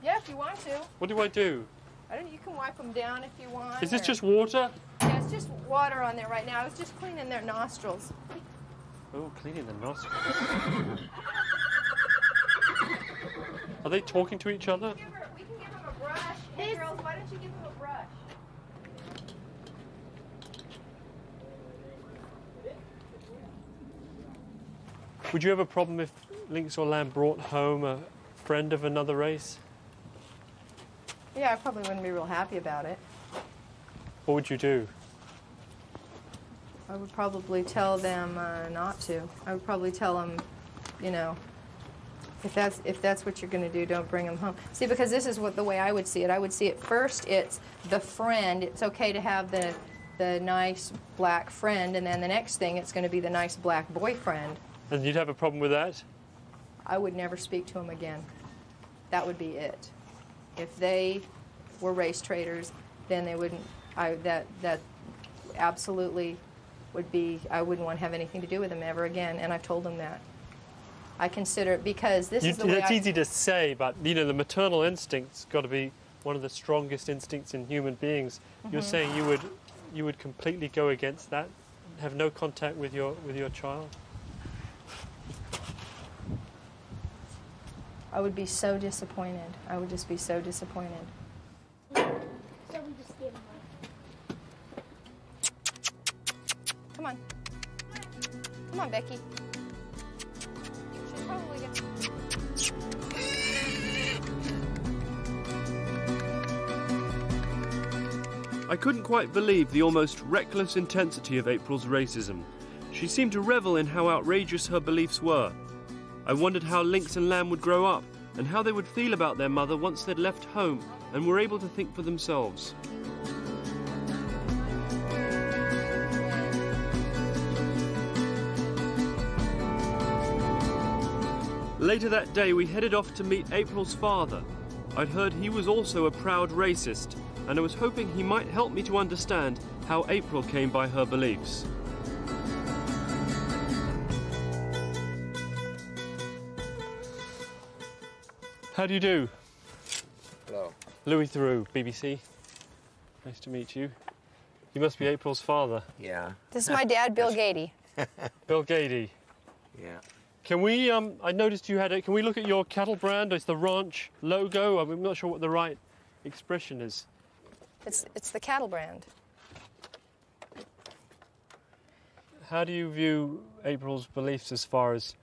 Yeah, if you want to. What do I do? I don't. You can wipe them down if you want. Is this or- just water? Yeah, it's just water on there right now. I was just cleaning their nostrils. Oh, cleaning the nostrils. Are they talking to each other? We can give them a brush. Hey, girls, why don't you give them a brush? Would you have a problem if Lynx or Lamb brought home a friend of another race? Yeah, I probably wouldn't be real happy about it. What would you do? I would probably tell them uh, not to. I would probably tell them, you know, if that's if that's what you're going to do, don't bring them home. See, because this is what the way I would see it. I would see it first. It's the friend. It's okay to have the the nice black friend, and then the next thing, it's going to be the nice black boyfriend. And you'd have a problem with that? I would never speak to him again. That would be it. If they were race traders, then they wouldn't. I that that absolutely would be. I wouldn't want to have anything to do with them ever again. And I've told them that. I consider it because this You- is the way that's I, easy to say, but you know the maternal instinct's got to be one of the strongest instincts in human beings. You're Mhm. saying you would you would completely go against that, have no contact with your with your child. I would be so disappointed. I would just be so disappointed. So we just give them Come on. Come on, Becky. I couldn't quite believe the almost reckless intensity of April's racism. She seemed to revel in how outrageous her beliefs were. I wondered how Lynx and Lamb would grow up and how they would feel about their mother once they'd left home and were able to think for themselves. Later that day, we headed off to meet April's father. I'd heard he was also a proud racist, and I was hoping he might help me to understand how April came by her beliefs. How do you do? Hello. Louis Theroux, BBC. Nice to meet you. You must be April's father. Yeah. This is my dad, Bill Gaede. Bill Gaede. Yeah. Can we, um, I noticed you had it, can we look at your cattle brand? It's the ranch logo. I'm not sure what the right expression is. It's, it's the cattle brand. How do you view April's beliefs as far as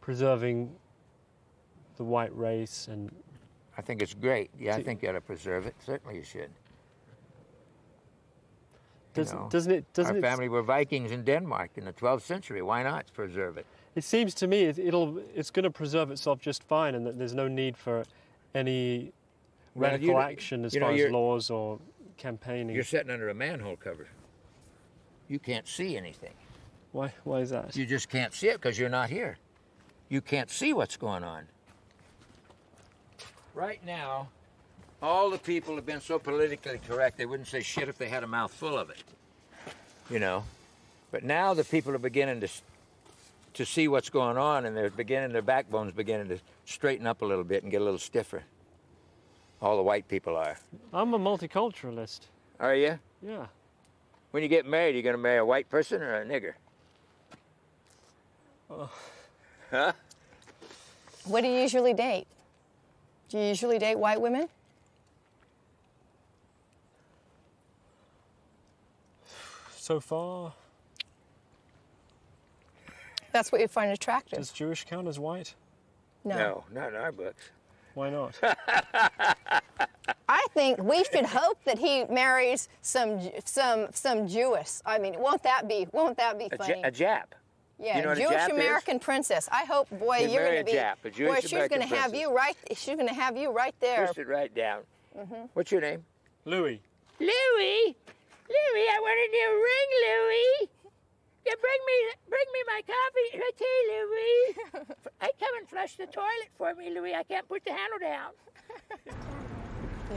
preserving the white race and I think it's great. Yeah, I think you ought to preserve it. Certainly you should. You Doesn't- know, doesn't it- doesn't Our it- family were Vikings in Denmark in the 12th century. Why not preserve it? It seems to me it, it'll it's going to preserve itself just fine, and that there's no need for any Well, radical you- action as you know, far as laws or campaigning. You're sitting under a manhole cover. You can't see anything. Why? Why is that? You just can't see it because you're not here. You can't see what's going on. Right now, all the people have been so politically correct they wouldn't say shit if they had a mouthful of it. You know, but now the people are beginning to to see what's going on, and they're beginning their backbones beginning to straighten up a little bit and get a little stiffer. All the white people are. I'm a multiculturalist. Are you? Yeah. When you get married, you gonna marry a white person or a nigger? Oh. Huh? What do you usually date? Do you usually date white women? So far, That's what you find attractive. does Jewish count as white? No. No, not in our books. Why not? I think we should hope that he marries some some some Jewess. I mean, won't that be won't that be A, Ja- funny? a Jap. yeah, you know what a Jewish Jap is? American princess. I hope, boy, He'd you're going to a be. Jap, a Jewish boy, Jewish she's going to have you right. She's going to have you right there. Push it right down. Mhm. What's your name? Louis. Louie, Louie, I want a new ring, Louie. Yeah, bring me, bring me my coffee, latte, Louie. I come and flush the toilet for me, Louie. I can't put the handle down.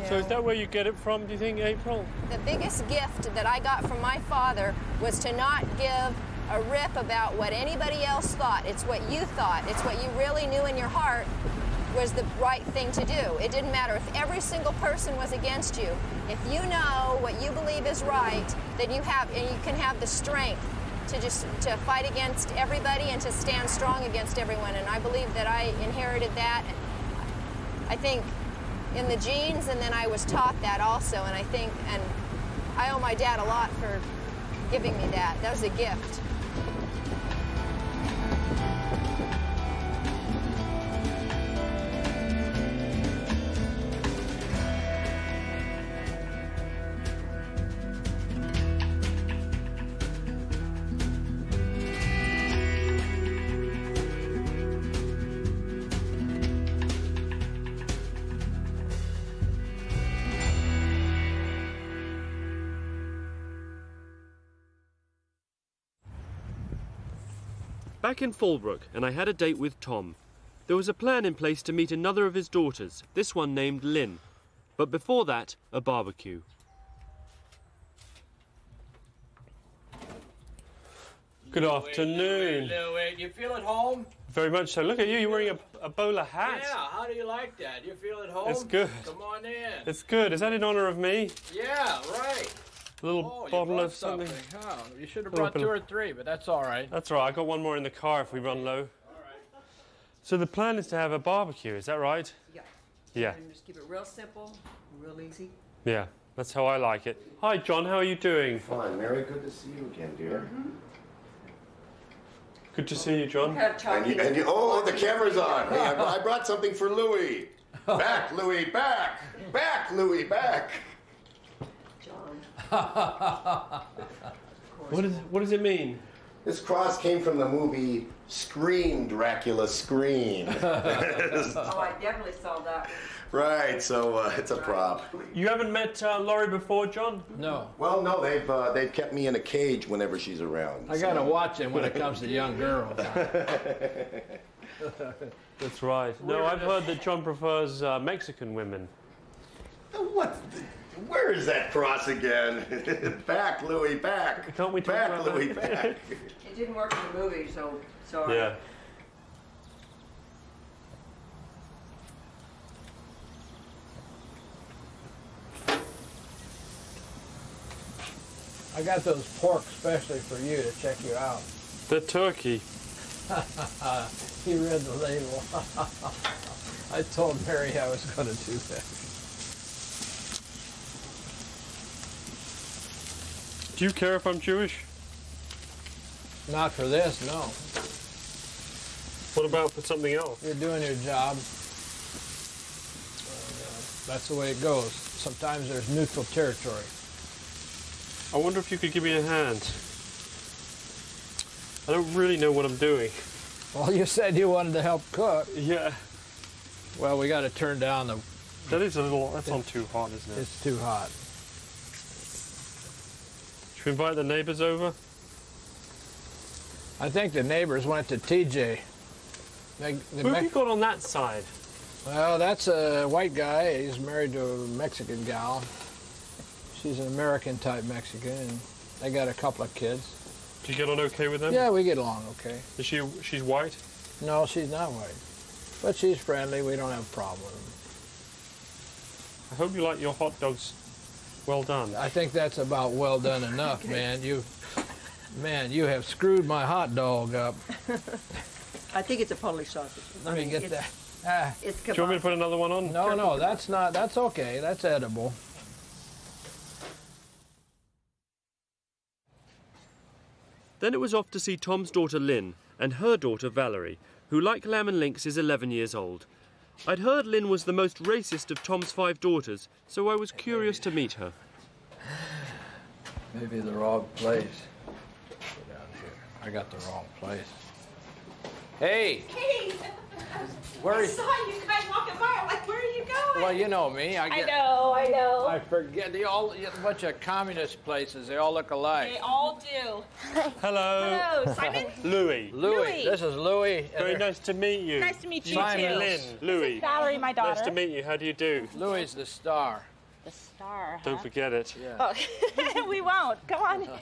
So is that where you get it from? Do you think, April? The biggest gift that I got from my father was to not give a rip about what anybody else thought. It's what you thought. It's what you really knew in your heart was the right thing to do. It didn't matter if every single person was against you. If you know what you believe is right, then you have and you can have the strength to just to fight against everybody and to stand strong against everyone. And I believe that I inherited that. I think in the genes, and then I was taught that also. And I think, and I owe my dad a lot for giving me that. That was a gift. Back in Fallbrook, and I had a date with Tom. There was a plan in place to meet another of his daughters, this one named Lynn. But before that, a barbecue. Good afternoon. Louie, do you feel at home? Very much so. Look at you, you're wearing a, a bowler hat. Yeah, how do you like that? You feel at home? It's good. Come on in. It's good. Is that in honor of me? Yeah, right. A little Oh, bottle of something. Huh. Oh, you should have brought two or three, but that's all right. That's all right. I got one more in the car if we run low. All right. So the plan is to have a barbecue, is that right? Yeah. Yeah. And just keep it real simple, real easy. Yeah, that's how I like it. Hi, John. How are you doing? Fine, Mary. Good to see you again, dear. Mm-hmm. Good to see you, John. And you, and you, oh, oh, the camera's on. Hey, I, I brought something for Louis. Back, Louis, back. Back, Louis, back. What, is, what does it mean? This cross came from the movie Scream, Blacula Scream. oh, I definitely saw that. right, so uh, it's a prop. You haven't met uh, Laurie before, John? No. Well, no, they've uh, they've kept me in a cage whenever she's around. I gotta watch him when it comes to young girls. That's right. No, I've heard that John prefers uh, Mexican women. What? Where is that cross again? back, Louis, back. Can't we talk back, about Louis, that? back. It didn't work in the movie, so sorry. Yeah. I got those pork especially for you to check you out. The turkey. he read the label. I told Mary I was going to do that. Do you care if I'm Jewish? Not for this, no. What about for something else? You're doing your job. Uh, that's the way it goes. Sometimes there's neutral territory. I wonder if you could give me a hand. I don't really know what I'm doing. Well, you said you wanted to help cook. Yeah. Well, we got to turn down the. That is a little. That's on too hot, isn't it? It's too hot. Should we invite the neighbors over? I think the neighbors went to TJ. They, the Who have you got on that side? well, that's a white guy. He's married to a Mexican gal. She's an American type Mexican, and they got a couple of kids. Do you get on okay with them? Yeah, we get along okay. Is she? She's white. No, she's not white, but she's friendly. We don't have a problem I hope you like your hot dogs. Well done. I think that's about well done enough, man. You, man, you have screwed my hot dog up. I think it's a Polish sausage. Let I me mean, get that. Ah. It's Do you want me to put another one on? No, no, that's not. That's okay. That's edible. Then it was off to see Tom's daughter Lynn and her daughter Valerie, who, like Lamb and Lynx, is 11 years old. I'd heard Lynn was the most racist of Tom's five daughters, so I was curious to meet her. Maybe the wrong place. Go down here. I got the wrong place. Hey, Hey! Where I is- saw you guys walking by. I'm like, where are you going? Well, you know me. I get, I know, I know. I forget. They all a bunch of communist places. They all look alike. They all do. Hello. Hello, Simon. Louis. Louis. Louis. This is Louis. Very nice to meet you. Nice to meet you Simon. too. Lynn. Louis. Valerie, my daughter. Nice to meet you. How do you do? Louis is the star. The star. Don't forget it. Oh, we won't. Come on in.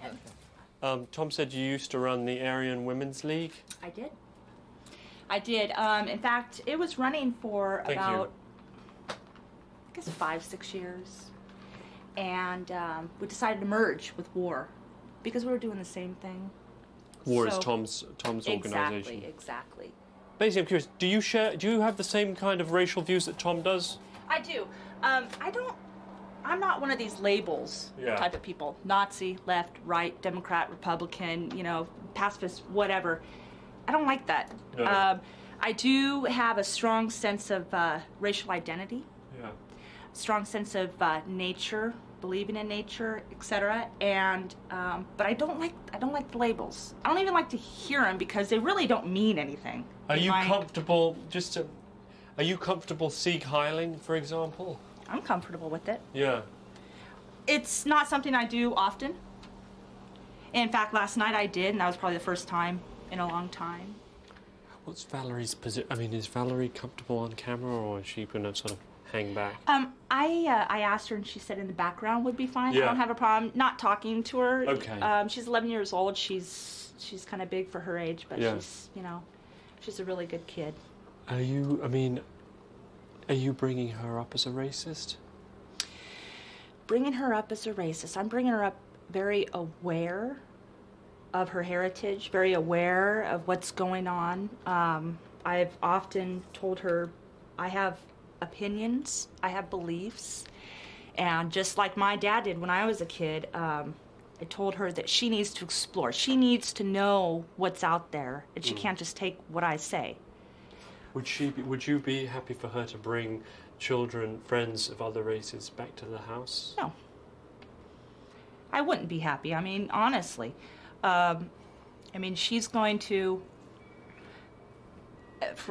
Um, Tom said you used to run the Aryan Women's League. I did. I did. Um, in fact, it was running for Thank about, I guess, five, six years. And um, we decided to merge with War because we were doing the same thing. War is Tom's Tom's Exactly, organisation. exactly. Basically, I'm curious. Do you share? Do you have the same kind of racial views that Tom does? I do. Um, I don't. I'm not one of these labels Yeah. type of people. Nazi, left, right, Democrat, Republican, you know, pacifist, whatever. I don't like that. No. Um, I do have a strong sense of uh, racial identity. Strong sense of uh, nature, believing in nature, etc. And um, but I don't like I don't like the labels. I don't even like to hear them because they really don't mean anything. Are you my- comfortable? Just to, are you comfortable Sieg Heiling, for example? I'm comfortable with it. Yeah. it's not something I do often. In fact, last night I did, and that was probably the first time in a long time. What's Valerie's position? I mean, is Valerie comfortable on camera, or is she going to sort of hang back? Um, I uh, I asked her, and she said in the background would be fine. I don't have a problem not talking to her. Okay. Um, she's 11 years old. She's she's kind of big for her age, but Yeah. she's you know, she's a really good kid. Are you? I mean, are you bringing her up as a racist? bringing her up as a racist. I'm bringing her up very aware of her heritage, very aware of what's going on. Um, I've often told her I have opinions, I have beliefs, and just like my dad did when I was a kid, um, I told her that she needs to explore. She needs to know what's out there, and she Mm. can't just take what I say. Would she? Be, would you be happy for her to bring children, friends of other races, back to the house? No. I wouldn't be happy. I mean, honestly, um, I mean, she's going to,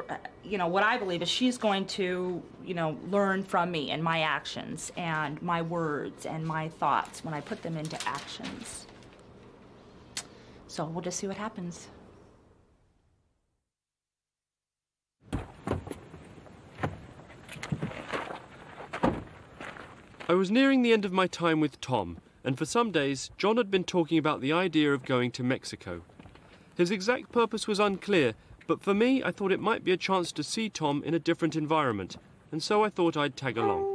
Uh, you know, what I believe is she's going to, you know, learn from me and my actions and my words and my thoughts when I put them into actions. So we'll just see what happens. I was nearing the end of my time with Tom, and for some days John had been talking about the idea of going to Mexico. His exact purpose was unclear, but for me, I thought it might be a chance to see Tom in a different environment, and so I thought I'd tag along.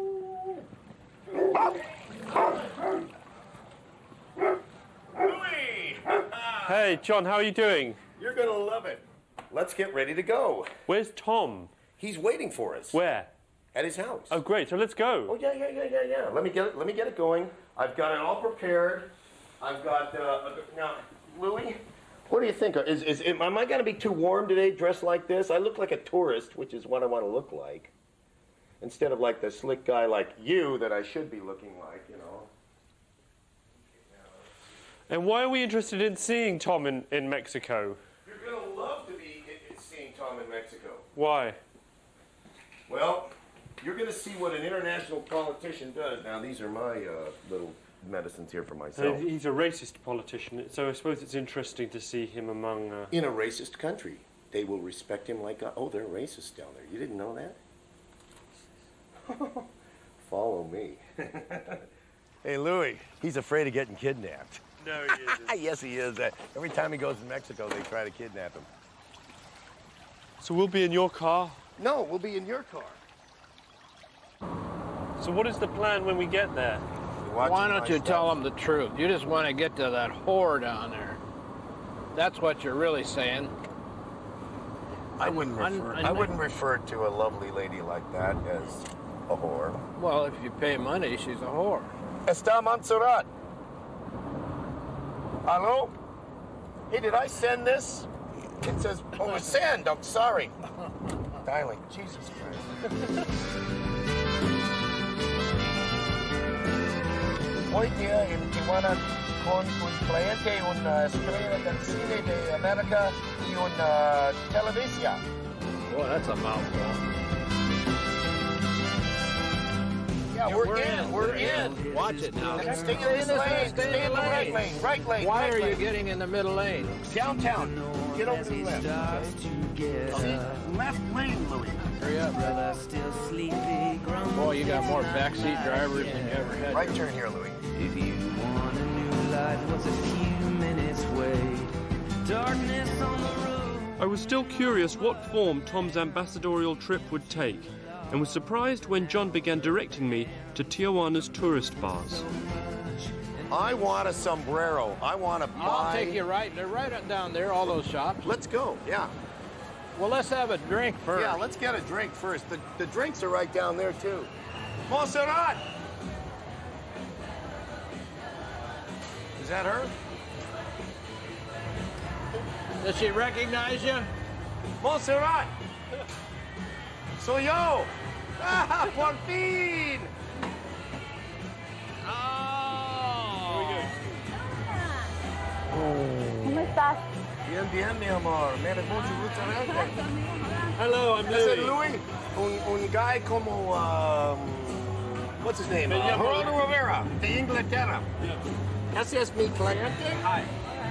Hey, John, how are you doing? You're gonna love it. Let's get ready to go. Where's Tom? He's waiting for us. Where? At his house. Oh, great, so let's go. Oh yeah, yeah, yeah, yeah, yeah. Let me get it. Let me get it going. I've got it all prepared. I've got uh, now, Louis. What do you think? Is, is am I going to be too warm today, dressed like this? I look like a tourist, which is what I want to look like, instead of like the slick guy like you that I should be looking like, you know. And why are we interested in seeing Tom in, in Mexico? You're going to love to be i- i- seeing Tom in Mexico. Why? Well, you're going to see what an international politician does. Now, these are my uh, little medicines here for myself. So he's a racist politician, so I suppose it's interesting to see him among. Uh... In a racist country, they will respect him like, a, oh, they're racist down there. You didn't know that? Follow me. hey, Louis, he's afraid of getting kidnapped. No, he isn't. yes, he is. Uh, every time he goes to Mexico, they try to kidnap him. So we'll be in your car? No, we'll be in your car. So what is the plan when we get there? Why don't you tell them the truth? You just want to get to that whore down there. That's what you're really saying. I wouldn't refer. I wouldn't refer to a lovely lady like that as a whore. Well, if you pay money, she's a whore. Está Montserrat. Hello? Hey, did I send this? It says, oh, send. I'm sorry. Dialing. Jesus Christ. Hoy día en Tijuana con un cliente, una estrella del cine de América y una televisión. Boy, that's a mouthful. Yeah, Yeah, we're, we're in. in, We're we're in. in. Watch it now. Stay in Stay this in this lane. lane, Stay, stay in in the the right lane. lane. Right lane. Why right are you lane. getting in the middle lane? Downtown. Get over to the left. See? Left lane, Louis. Hurry up, brother. Boy, you got more backseat drivers than you ever had. Right turn here, Louis. If you want a new life, what's a few minutes away? Darkness on the road. I was still curious what form Tom's ambassadorial trip would take, and was surprised when John began directing me to Tijuana's tourist bars. I want a sombrero. I want to buy. I'll take you right. They're right down there, all those shops. Let's go. Yeah. Well, let's have a drink first. Yeah, let's get a drink first. The, the drinks are right down there, too. Montserrat! Is that her? Does she recognize you? Montserrat! Soy yo! Ah, por fin! ¿Cómo estás? Bien, bien, mi amor. Me da mucho gusto verte. Hello, I'm Louis. Is it Louis. Louis? Un, un guy como, um, what's his name? Me Uh, Geraldo Rivera, de Inglaterra. Ese es mi cliente. Hi.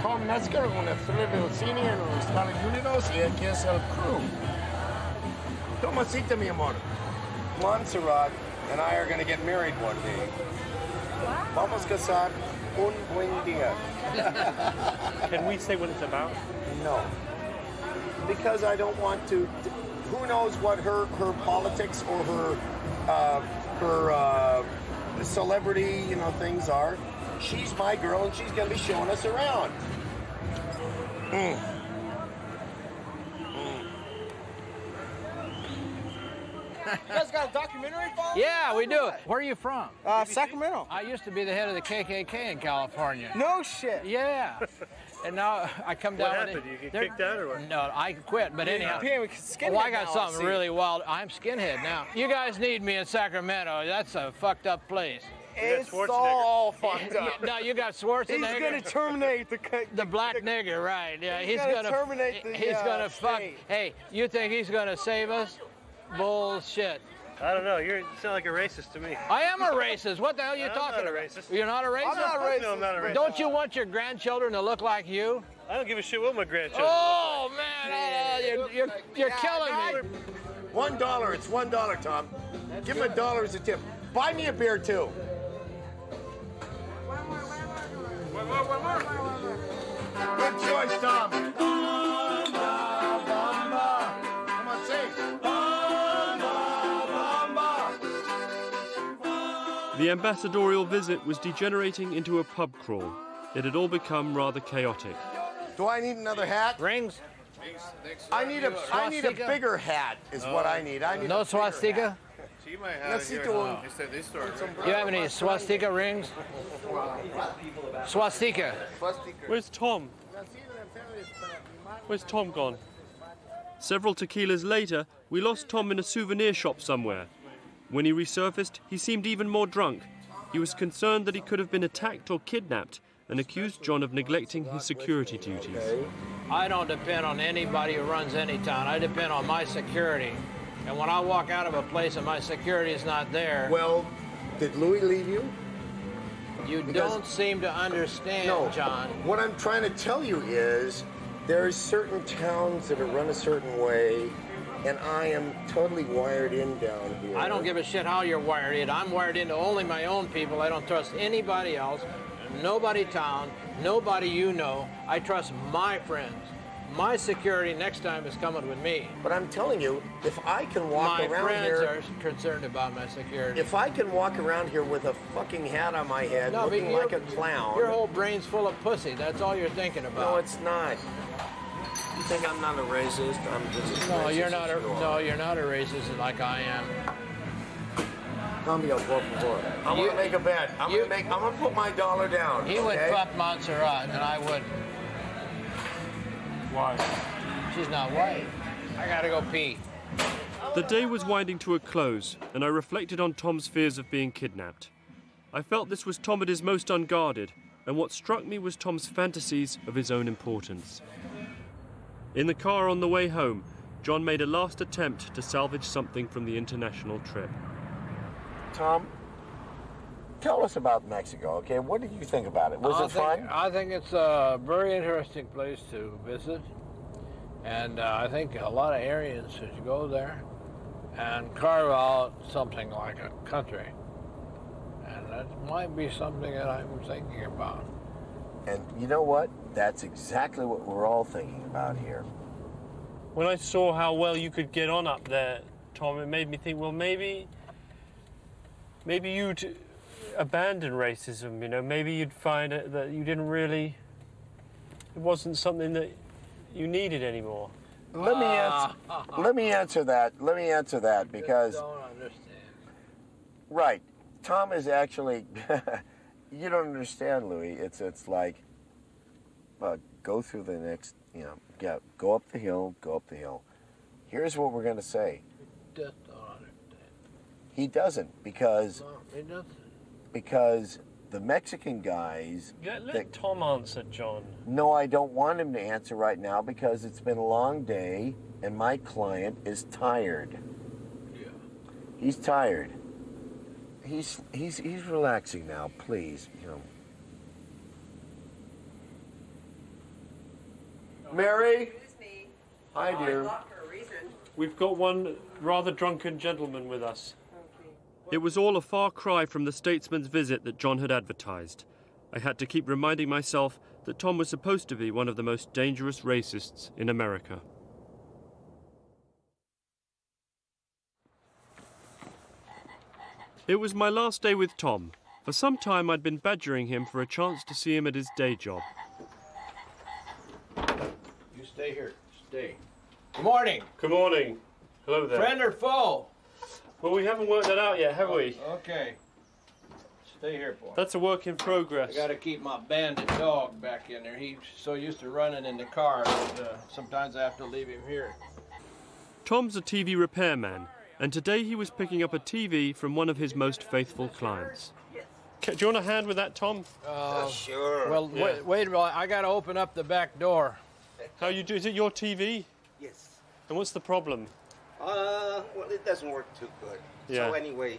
Tom Metzger, una estrella del cine en los Estados Unidos y aquí es el crew. Tomasita, mi amor. Montserrat and I are going to get married one day. Vamos a casar un buen día. Can we say what it's about? No. Because I don't want to. Who knows what her her politics or her uh, her uh, celebrity you know things are? She's my girl, and she's going to be showing us around. Mm. You guys got a documentary following? Yeah, we do. Where are you from? Uh, Sacramento. I used to be the head of the KKK in California. No shit. Yeah. And now I come down. What down. happened? with- You get kicked out or what? No, I quit. But You anyhow, became a skinhead well, I got now, something see. really wild. I'm skinhead now. You guys need me in Sacramento. That's a fucked up place. It's all fucked up. No, you got Schwarzenegger. He's gonna terminate the the black nigger, right? Yeah, He's he's, gonna gonna terminate the, He's uh, gonna fuck. state. Hey, you think he's gonna save us? Bullshit. I don't know. You're, you sound like a racist to me. I am a racist. What the hell are you I'm talking about? racist. You're not a racist? I'm not racist. No, I'm not a racist. Don't you want your grandchildren to look like you? I don't give a shit what my grandchildren. Oh man, uh, you're, you're, you're killing me. One dollar. It's one dollar, Tom. Give him a dollar as a tip. Buy me a beer too. Good choice, Tom. Come on, sing. The ambassadorial visit was degenerating into a pub crawl. It had all become rather chaotic. Do I need another hat? Rings. I need a I need a bigger hat. Is what I need. I need No a swastika? hat. Necesito un- Do you have any swastika rings? Swastika. Where's Tom? Where's Tom gone? Several tequilas later, we lost Tom in a souvenir shop somewhere. When he resurfaced, he seemed even more drunk. He was concerned that he could have been attacked or kidnapped and accused John of neglecting his security duties. I don't depend on anybody who runs any town. I depend on my security. And when I walk out of a place and my security is not there, Well, did Louis leave you? you because- don't seem to understand, No, John. What I'm trying to tell you is there's certain towns that are run a certain way, and I am totally wired in down here. I don't give a shit how you're wired in. I'm wired into only my own people. I don't trust anybody else, nobody town, nobody you know. I trust my friends. My security next time is coming with me. But I'm telling you, if I can walk my around friends here, are concerned about my security. if I can walk around here with a fucking hat on my head, No, looking like a clown. Your whole brain's full of pussy. That's all you're thinking about. No, it's not. You think I'm not a racist? I'm just No, you're not a you no, you're not a racist like I am. Cambio, por favor. I'm You- gonna make a bet. I'm you- gonna make. I'm gonna put my dollar down. He would okay? fuck Montserrat, and I wouldn't. Why? She's not white. I gotta go pee. The day was winding to a close, and I reflected on Tom's fears of being kidnapped. I felt this was Tom at his most unguarded, and what struck me was Tom's fantasies of his own importance. In the car on the way home, John made a last attempt to salvage something from the international trip. Tom, tell us about Mexico, okay? What did you think about it? Was I it think, fun? I think it's a very interesting place to visit, and uh, I think a lot of Aryans should go there and carve out something like a country. And that might be something that I'm thinking about. And you know what? That's exactly what we're all thinking about here. When I saw how well you could get on up there, Tom, it made me think, well, maybe, maybe you'd abandon racism. You know, maybe you'd find it that you didn't really, it wasn't something that you needed anymore. Let me answer. let me answer that. Let me answer that because. Don't understand. Right, Tom is actually. you don't understand, Louis. It's it's like. Uh, go through the next. You know, yeah. Go up the hill. Go up the hill. Here's what we're gonna say. Just don't understand. He doesn't because No, he doesn't. Because the Mexican guys. Yeah, let that- Tom answer, John. No, I don't want him to answer right now because it's been a long day and my client is tired. Yeah. He's tired. He's he's he's relaxing now, please, you know. Mary? Hi, dear. We've got one rather drunken gentleman with us. It was all a far cry from the statesman's visit that John had advertised. I had to keep reminding myself that Tom was supposed to be one of the most dangerous racists in America. It was my last day with Tom. For some time I'd been badgering him for a chance to see him at his day job. You stay here. Stay. Good morning. Good morning. Hello there. Friend or foe? Well, we haven't worked that out yet, have we? Okay. Stay here, boy. That's a work in progress. I got to keep my bandit dog back in there. He's so used to running in the car that uh, sometimes I have to leave him here. Tom's a TV repairman, and today he was picking up a TV from one of his most faithful clients. Do you want a hand with that, Tom? Uh, sure. Well, Yeah. wait, wait a minute. I got to open up the back door. How you do? Is it your TV? Yes. And what's the problem? Uh, well, it doesn't work too good. Yeah. So anyway,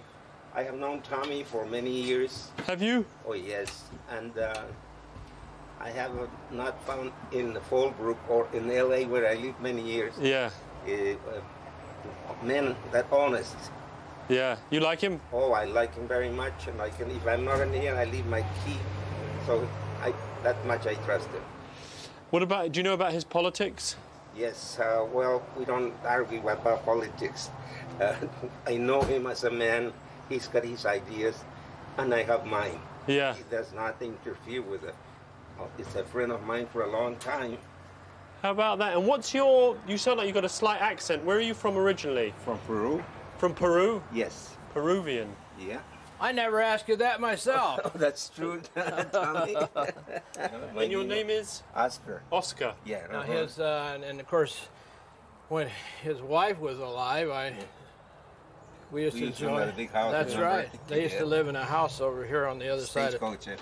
I have known Tommy for many years. Have you? Oh yes, and uh, I have uh, not found in the Fallbrook or in L.A. where I lived many years. Yeah. Uh, uh, men that honest. Yeah. You like him? Oh, I like him very much, and I can. If I'm not in here, I leave my key. So I that much I trust him. What about? Do you know about his politics? Yes, uh, well, we don't argue about politics. Uh, I know him as a man. He's got his ideas, and I have mine. Yeah. He does not interfere with it. He's a friend of mine for a long time. How about that? And what's your? You sound like you've got a slight accent. Where are you from originally? From Peru. From Peru? Yes. Peruvian. Yeah. I never asked you that myself. Oh, that's true, Tommy. And your name is? Oscar. Oscar. Yeah. Now uh-huh. his uh, and, and of course, when his wife was alive, I we used We to used to enjoy. live in a big house, That's remember? right. They used to live in a house over here on the other side. Of, Stagecoach. yeah.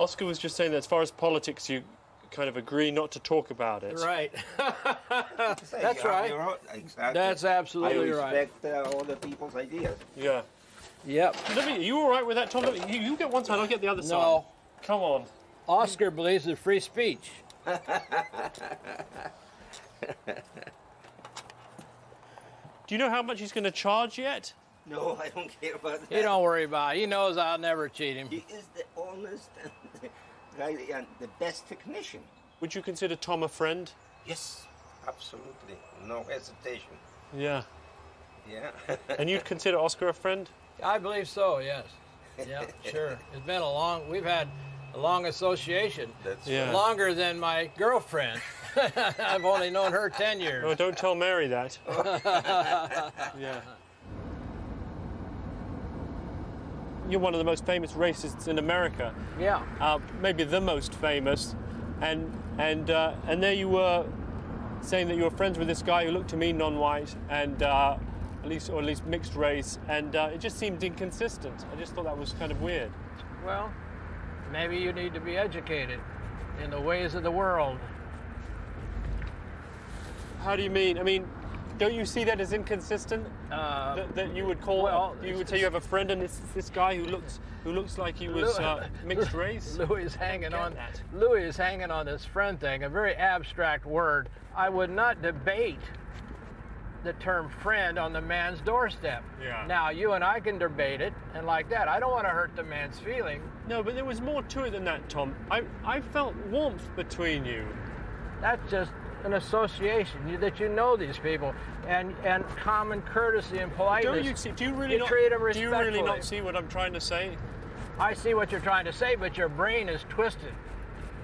Oscar was just saying that as far as politics, you kind of agree not to talk about it. right. That's you have right. Exactly. That's absolutely right. I right. respect uh, all the people's ideas. Yeah. Yep. Let me, you all right with that, Tom? Let me- you, you get one side, I'll get the other side. No. Come on. Oscar believes in free speech. Do you know how much he's going to charge yet? No, I don't care about that. You don't worry about it. He knows I'll never cheat him. He is the honest and the guy and the best technician. Would you consider Tom a friend? Yes, absolutely. No hesitation. Yeah. Yeah. And you'd consider Oscar a friend? I believe so. Yes. Yeah. Sure. It's been a long. We've had a long association. That's Yeah. Longer than my girlfriend. I've only known her ten years. Oh, don't tell Mary that. yeah. You're one of the most famous racists in America. Yeah. Uh, maybe the most famous. And and uh, and there you were saying that you were friends with this guy who looked to me non-white and uh, at least or at least mixed race, and uh, it just seemed inconsistent. I just thought that was kind of weird. Well, maybe you need to be educated in the ways of the world. How do you mean? I mean, don't you see that as inconsistent? Uh, that, that you would call well, you would say you have a friend and this this guy who looks who looks like he was Lou- uh, mixed race. Louis is hanging on. that. Louis is hanging on this friend thing, a very abstract word. I would not debate the term friend on the man's doorstep. Yeah. Now you and I can debate it, and like that, I don't want to hurt the man's feeling. No, but there was more to it than that, Tom. I I felt warmth between you. That's just an association you, that you know these people, and and common courtesy and politeness. Don't you see? Do you really you not? treat them respectfully. do you really not see what I'm trying to say? I see what you're trying to say, but your brain is twisted.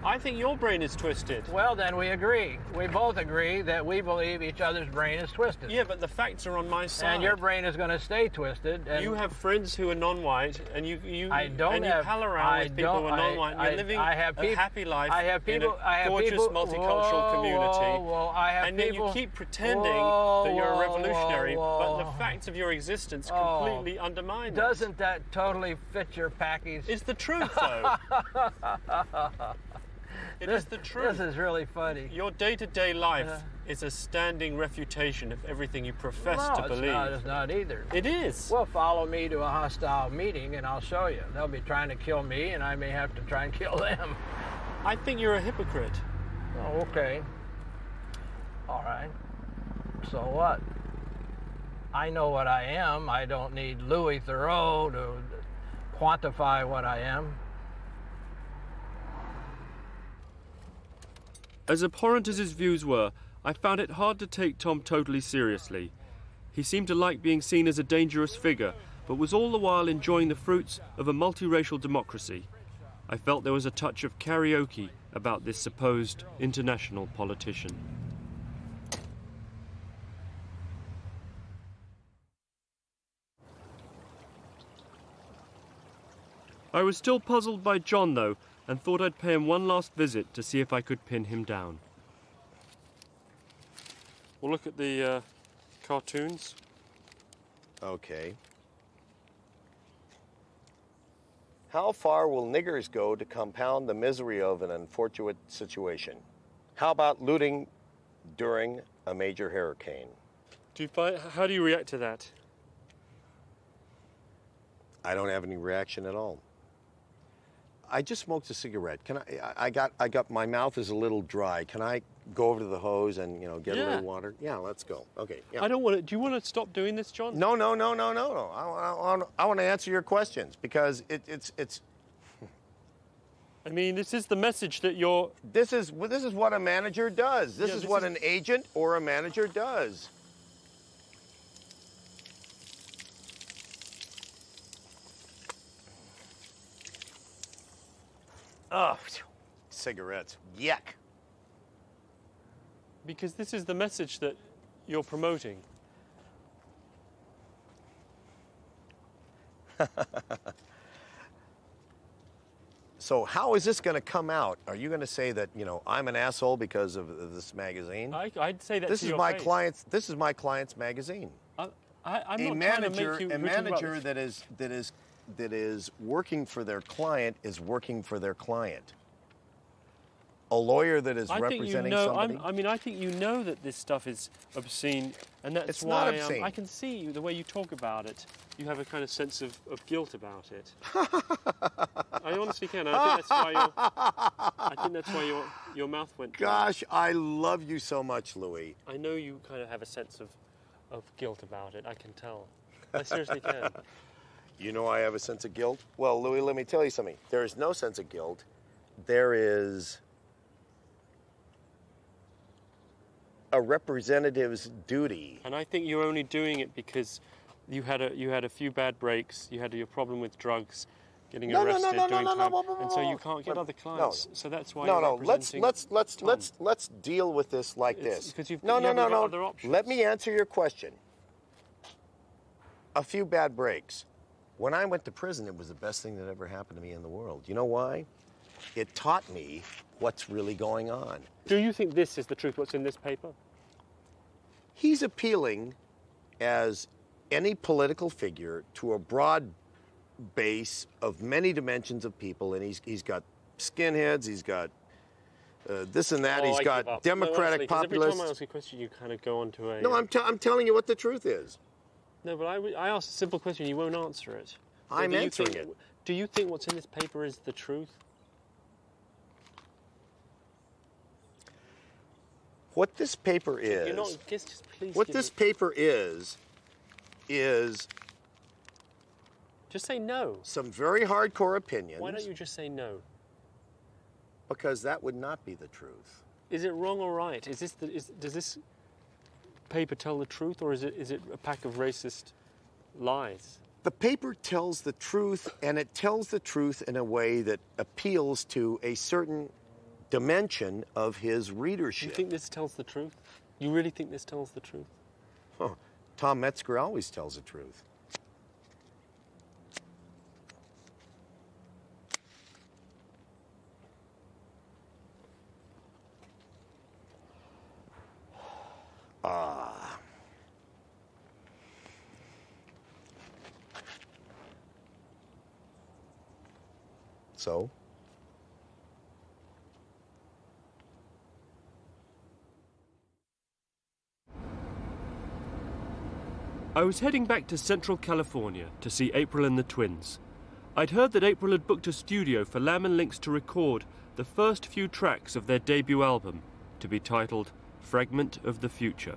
I think your brain is twisted. Well, then we agree. We both agree that we believe each other's brain is twisted. Yeah, but the facts are on my side. And your brain is going to stay twisted. And you have friends who are non-white, and you you I don't and you have. pal around I with people who are non-white. I, You're living I have a happy life I have people. in a I have gorgeous people, multicultural whoa, community. Whoa, whoa, I have and then people, you keep pretending whoa, that you're a revolutionary, whoa, but the facts of your existence Oh. completely undermine it. Doesn't that totally fit your package? It's the truth, though. It is the truth. This is really funny. Your day-to-day life Uh. is a standing refutation of everything you profess no, to it's believe. Not, it's not either. It is. Well, follow me to a hostile meeting and I'll show you. They'll be trying to kill me and I may have to try and kill them. I think you're a hypocrite. Oh, okay. All right. So what? I know what I am. I don't need Louis Theroux to quantify what I am. As abhorrent as his views were, I found it hard to take Tom totally seriously. He seemed to like being seen as a dangerous figure, but was all the while enjoying the fruits of a multiracial democracy. I felt there was a touch of karaoke about this supposed international politician. I was still puzzled by John, though, and thought I'd pay him one last visit to see if I could pin him down. We'll look at the uh, cartoons. Okay. How far will niggers go to compound the misery of an unfortunate situation? How about looting during a major hurricane? Do you find, how do you react to that? I don't have any reaction at all. I just smoked a cigarette. Can I? I- got. I got. My mouth is a little dry. Can I go over to the hose and you know get a little water? Yeah, let's go. Okay. Yeah. I don't want to. Do you want to stop doing this, John? No, no, no, no, no, no. I, I, I want to answer your questions because it, it's it's. I mean, this is the message that you're. This is this is what a manager does. This Yeah, is this what is- an agent or a manager does. Oh, cigarettes. Yuck. Because this is the message that you're promoting. So how is this going to come out? Are you going to say that you know I'm an asshole because of this magazine? I, I'd say that this is my face. client's. This is my client's magazine. I, I, I'm a not manager, to make you. a manager that is that is that is working for their client is working for their client. A lawyer that is I think you representing know. somebody. I'm, I mean, I think you know that this stuff is obscene, and that's It's why not um. I can see the way you talk about it. You have a kind of sense of, of guilt about it. I honestly can. I think that's why your, I think that's why your your mouth went. dry. Gosh, I love you so much, Louis. I know you kind of have a sense of, of guilt about it. I can tell. I seriously can. You know I have a sense of guilt? Well, Louis, let me tell you something. There is no sense of guilt. There is a representative's duty. And I think you're only doing it because you had a you had a few bad breaks. You had your problem with drugs, getting No, arrested, no, no, doing time, and so you can't get other clients. So that's why. no, no. Let's let's let's Tom. let's let's deal with this like It's this. because you've- no, you no, no, no. Let me answer your question. A few bad breaks. When I went to prison, it was the best thing that ever happened to me in the world. You know why? It taught me what's really going on. Do you think this is the truth? What's in this paper? He's appealing as any political figure to a broad base of many dimensions of people, and he's, he's got skinheads, he's got uh, this and that, Oh, he's I got. Democratic no, honestly, 'cause Every time I populists. ask a question, you kind of go on to a. No, I'm, t- I'm telling you what the truth is. No, but I, w- I asked a simple question. You won't answer it. So I'm answering think- it. Do you think what's in this paper is the truth? What this paper You're is, not. Just, just please. what this me- paper is, is Just say no. some very hardcore opinions. Why don't you just say no? Because that would not be the truth. Is it wrong or right? Is this the, is, does this paper tell the truth, or is it is it a pack of racist lies? The paper tells the truth, and it tells the truth in a way that appeals to a certain dimension of his readership. You think this tells the truth? You really think this tells the truth? Huh. Tom Metzger always tells the truth. So? I was heading back to Central California to see April and the twins. I'd heard that April had booked a studio for Lamb and Lynx to record the first few tracks of their debut album, to be titled Fragment of the Future.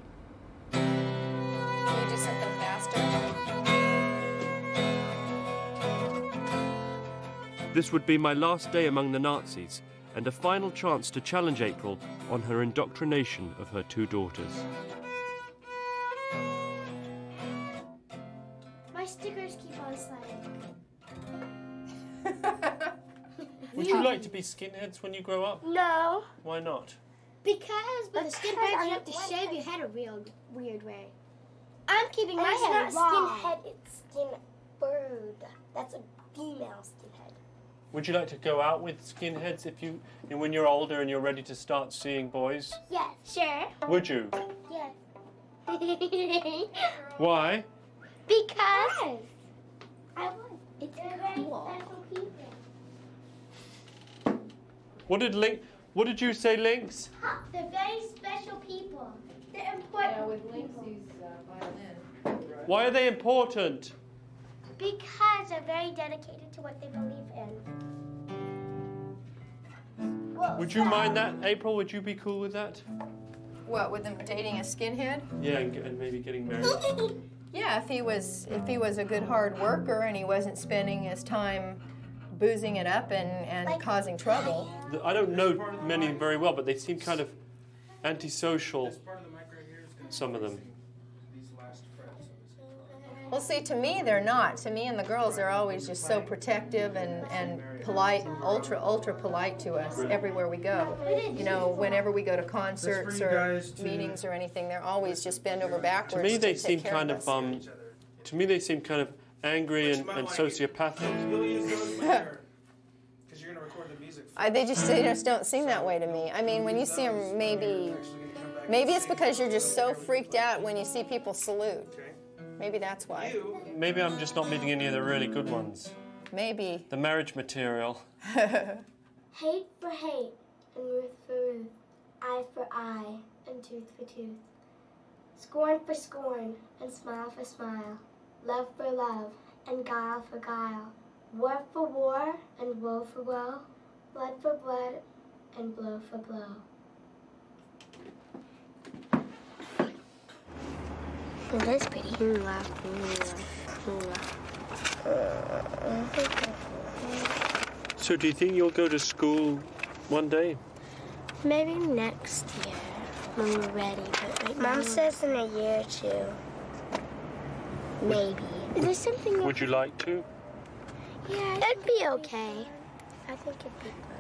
This would be my last day among the Nazis and a final chance to challenge April on her indoctrination of her two daughters. My stickers keep on sliding. Would you like to be skinheads when you grow up? No. Why not? Because with a Because skinhead, I you have to shave it. your head a real weird way. I'm keeping And my it's head not long. skinhead, it's skin bird. That's a female skinhead. Would you like to go out with skinheads if you, when you're older and you're ready to start seeing boys? Yes. Sure. Would you? Yes. Why? because I want. It's cool. What did Link? What did you say, Lynx? They're very special people. They're important Yeah, with people. Lynxie's uh, violin. Why are they important? Because they're very dedicated to what they believe in. Whoa, Would you mind that, April? Would you be cool with that? What, with them dating a skinhead? Yeah, and, and maybe getting married. Yeah, if he was if he was a good hard worker and he wasn't spending his time boozing it up and, and causing trouble. The- I don't know many very well, but they seem kind of antisocial. Some of them. Well, see, to me, they're not. To me and the girls, they're always just so protective and, and polite, ultra, ultra polite to us everywhere we go. You know, whenever we go to concerts or meetings or anything, they're always just bend over backwards. To backwards. me, they take seem kind of of um. To me, they seem kind of angry and, and sociopathic. You'll use those later. Because you're going to record the music. I, they just they just don't seem that way to me. I mean, when you see them, maybe maybe it's because you're just so freaked out when you see people salute. Maybe that's why. Maybe I'm just not meeting any of the really good ones. Maybe. The marriage material. Hate for hate and ruth for ruth, eye for eye and tooth for tooth, scorn for scorn and smile for smile, love for love and guile for guile, war for war and woe for woe, blood for blood and blow for blow. Oh, that's pretty. So, do you think you'll go to school one day? Maybe next year when we're ready. But right Mom says in a year or two. Maybe. Is there something? Would you like to? Yeah, it'd be okay. I think it'd be fun.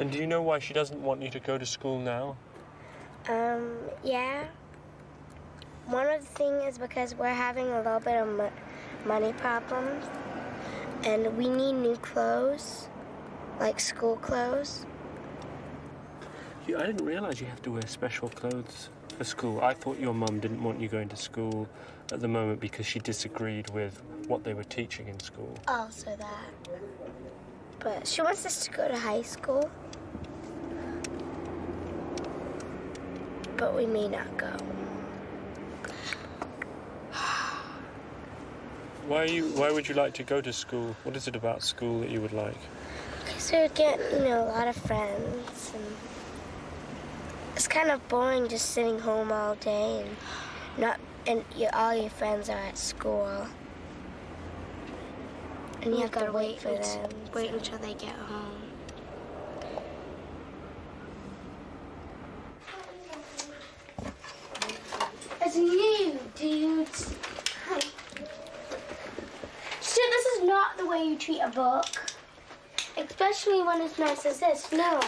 And do you know why she doesn't want you to go to school now? Um, yeah. One of the things is because we're having a little bit of mo- money problems, and we need new clothes, like school clothes. You, I didn't realize you have to wear special clothes for school. I thought your mum didn't want you going to school at the moment because she disagreed with what they were teaching in school. Also that. But she wants us to go to high school. But we may not go. Why are you? Why would you like to go to school? What is it about school that you would like? Because we get, you know, a lot of friends. And it's kind of boring just sitting home all day and not, and you, all your friends are at school. And you have to wait for them. Wait until they get home. It's new, dudes. Shit, this is not the way you treat a book. Especially when it's nice as this. No.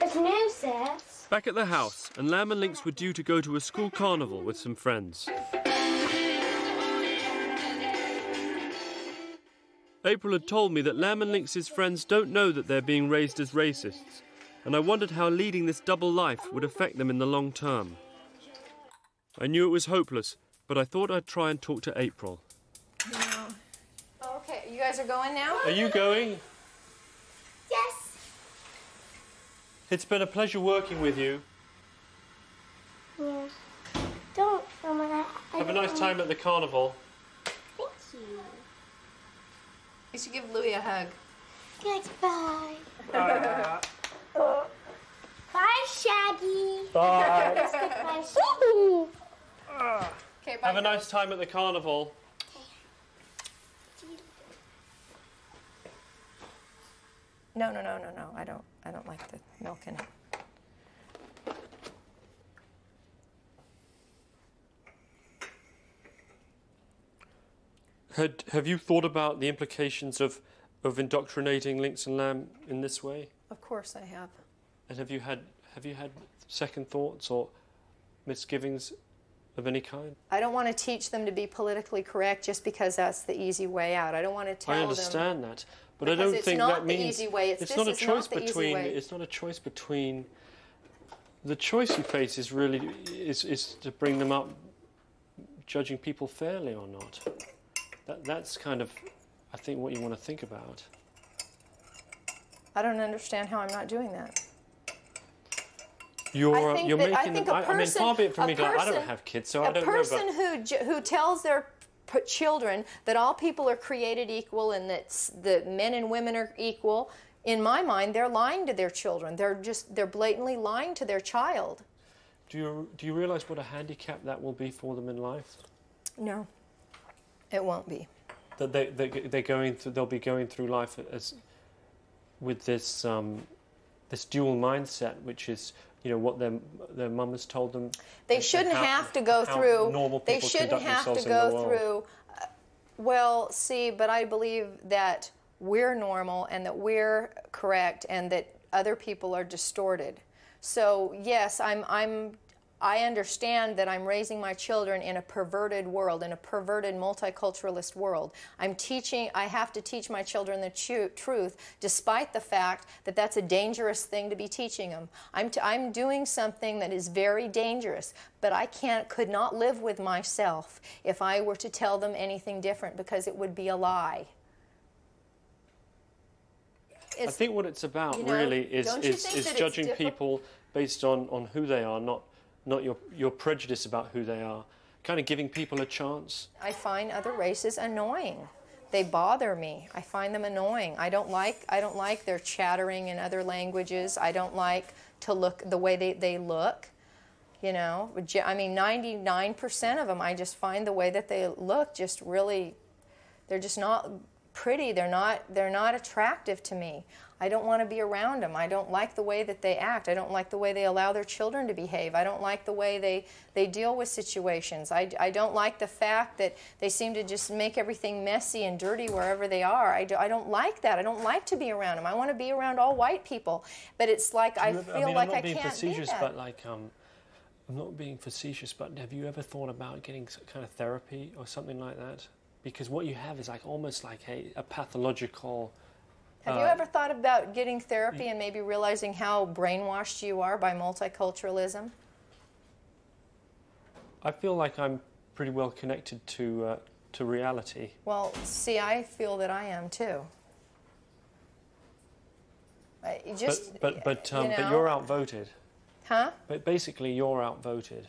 It's new, sis. Back at the house, and Lamb and Lynx were due to go to a school carnival with some friends. April had told me that Lamb and Lynx's friends don't know that they're being raised as racists, and I wondered how leading this double life would affect them in the long term. I knew it was hopeless, but I thought I'd try and talk to April. No. Okay, you guys are going now? Are you going? Yes. It's been a pleasure working with you. Yeah. Don't. My god. I Have a nice time at the carnival. Thank you. You should give Louie a hug. Goodbye. bye. Bye, Shaggy. Bye. Let's go bye, Have a nice time at the carnival. No, no, no, no, no. I don't. I don't like the milk in it. Had, have you thought about the implications of, of indoctrinating Lynx and Lamb in this way? Of course, I have. And have you had have you had second thoughts or misgivings of any kind? I don't want to teach them to be politically correct just because that's the easy way out. I don't want to tell I them. understand that, but I don't think that the means easy way. It's- not a choice not between. It's not a choice between. The choice you face is really is is to bring them up, judging people fairly or not. That, that's kind of, I think, what you want to think about. I don't understand how I'm not doing that. You're, I think you're that, making I think them. a I, I mean, person, far be it from a me to. I don't person- have kids, so a I don't know. who j- who tells their children that all people are created equal and that the men and women are equal, in my mind, they're lying to their children. They're just they're blatantly lying to their child. Do you do you realize what a handicap that will be for them in life? No, it won't be. That they, they they're going through. They'll be going through life as with this um, this dual mindset, which is you know what their their mum has told them. They shouldn't how- have to go through. Normal They people shouldn't conduct have to themselves in the go through. uh, Well, see, but I believe that we're normal and that we're correct and that other people are distorted. So yes, I'm. I'm. I understand that I'm raising my children in a perverted world, in a perverted multiculturalist world. I'm teaching, I have to teach my children the chu- truth, despite the fact that that's a dangerous thing to be teaching them. I'm, t- I'm doing something that is very dangerous, but I can't, could not live with myself if I were to tell them anything different because it would be a lie. I think what it's about you know, really is is, is judging people based on, on who they are, not not your your prejudice about who they are. Kind of giving people a chance. I find other races annoying. They bother me. I find them annoying. I don't like I don't like their chattering in other languages. I don't like to look the way they, they look. You know, I mean 99% of them I just find the way that they look just really they're just not pretty. They're not they're not attractive to me. I don't want to be around them. I don't like the way that they act. I don't like the way they allow their children to behave. I don't like the way they, they deal with situations. I, I don't like the fact that they seem to just make everything messy and dirty wherever they are. I, do, I don't like that. I don't like to be around them. I want to be around all white people. But it's like I feel I mean, like I'm not I being can't facetious, be but like um, I'm not being facetious, but have you ever thought about getting some kind of therapy or something like that? Because what you have is like almost like a, a pathological. Have you uh, ever thought about getting therapy and maybe realizing how brainwashed you are by multiculturalism? I feel like I'm pretty well connected to uh, to reality. Well, see, I feel that I am too. I- Just, but but but, um, you but know? you're outvoted. Huh? But basically, you're outvoted.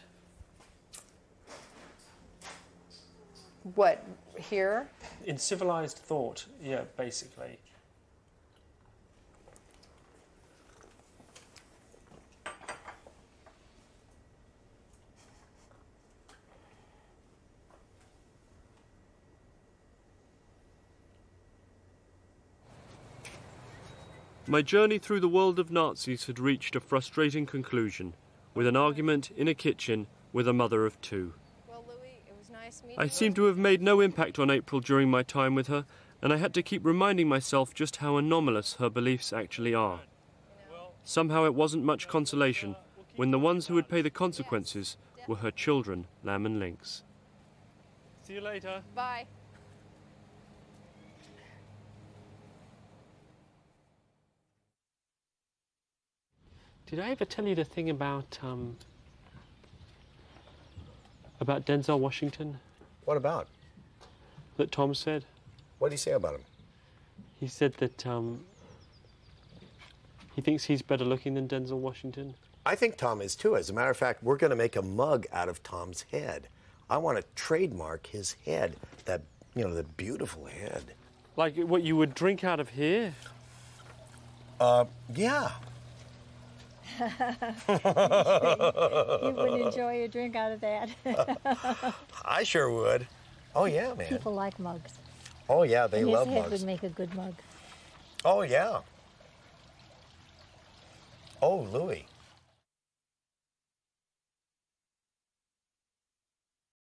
What, here? In civilized thought, yeah, basically. My journey through the world of Nazis had reached a frustrating conclusion, with an argument in a kitchen with a mother of two. I seem to have made no impact on April during my time with her, and I had to keep reminding myself just how anomalous her beliefs actually are. Somehow it wasn't much consolation when the ones who would pay the consequences were her children, Lamb and Lynx. See you later. Bye. Did I ever tell you the thing about um, about Denzel Washington What about? that Tom said? What did he say about him? He said that um, he thinks he's better looking than Denzel Washington. I think Tom is too. As a matter of fact, we're going to make a mug out of Tom's head. I want to trademark his head. That you know, the beautiful head. Like what you would drink out of here? Uh, yeah. you would enjoy a drink out of that. I sure would. Oh yeah, man. People like mugs. Oh yeah, they and love his head mugs. would make a good mug. Oh yeah. Oh, Louis.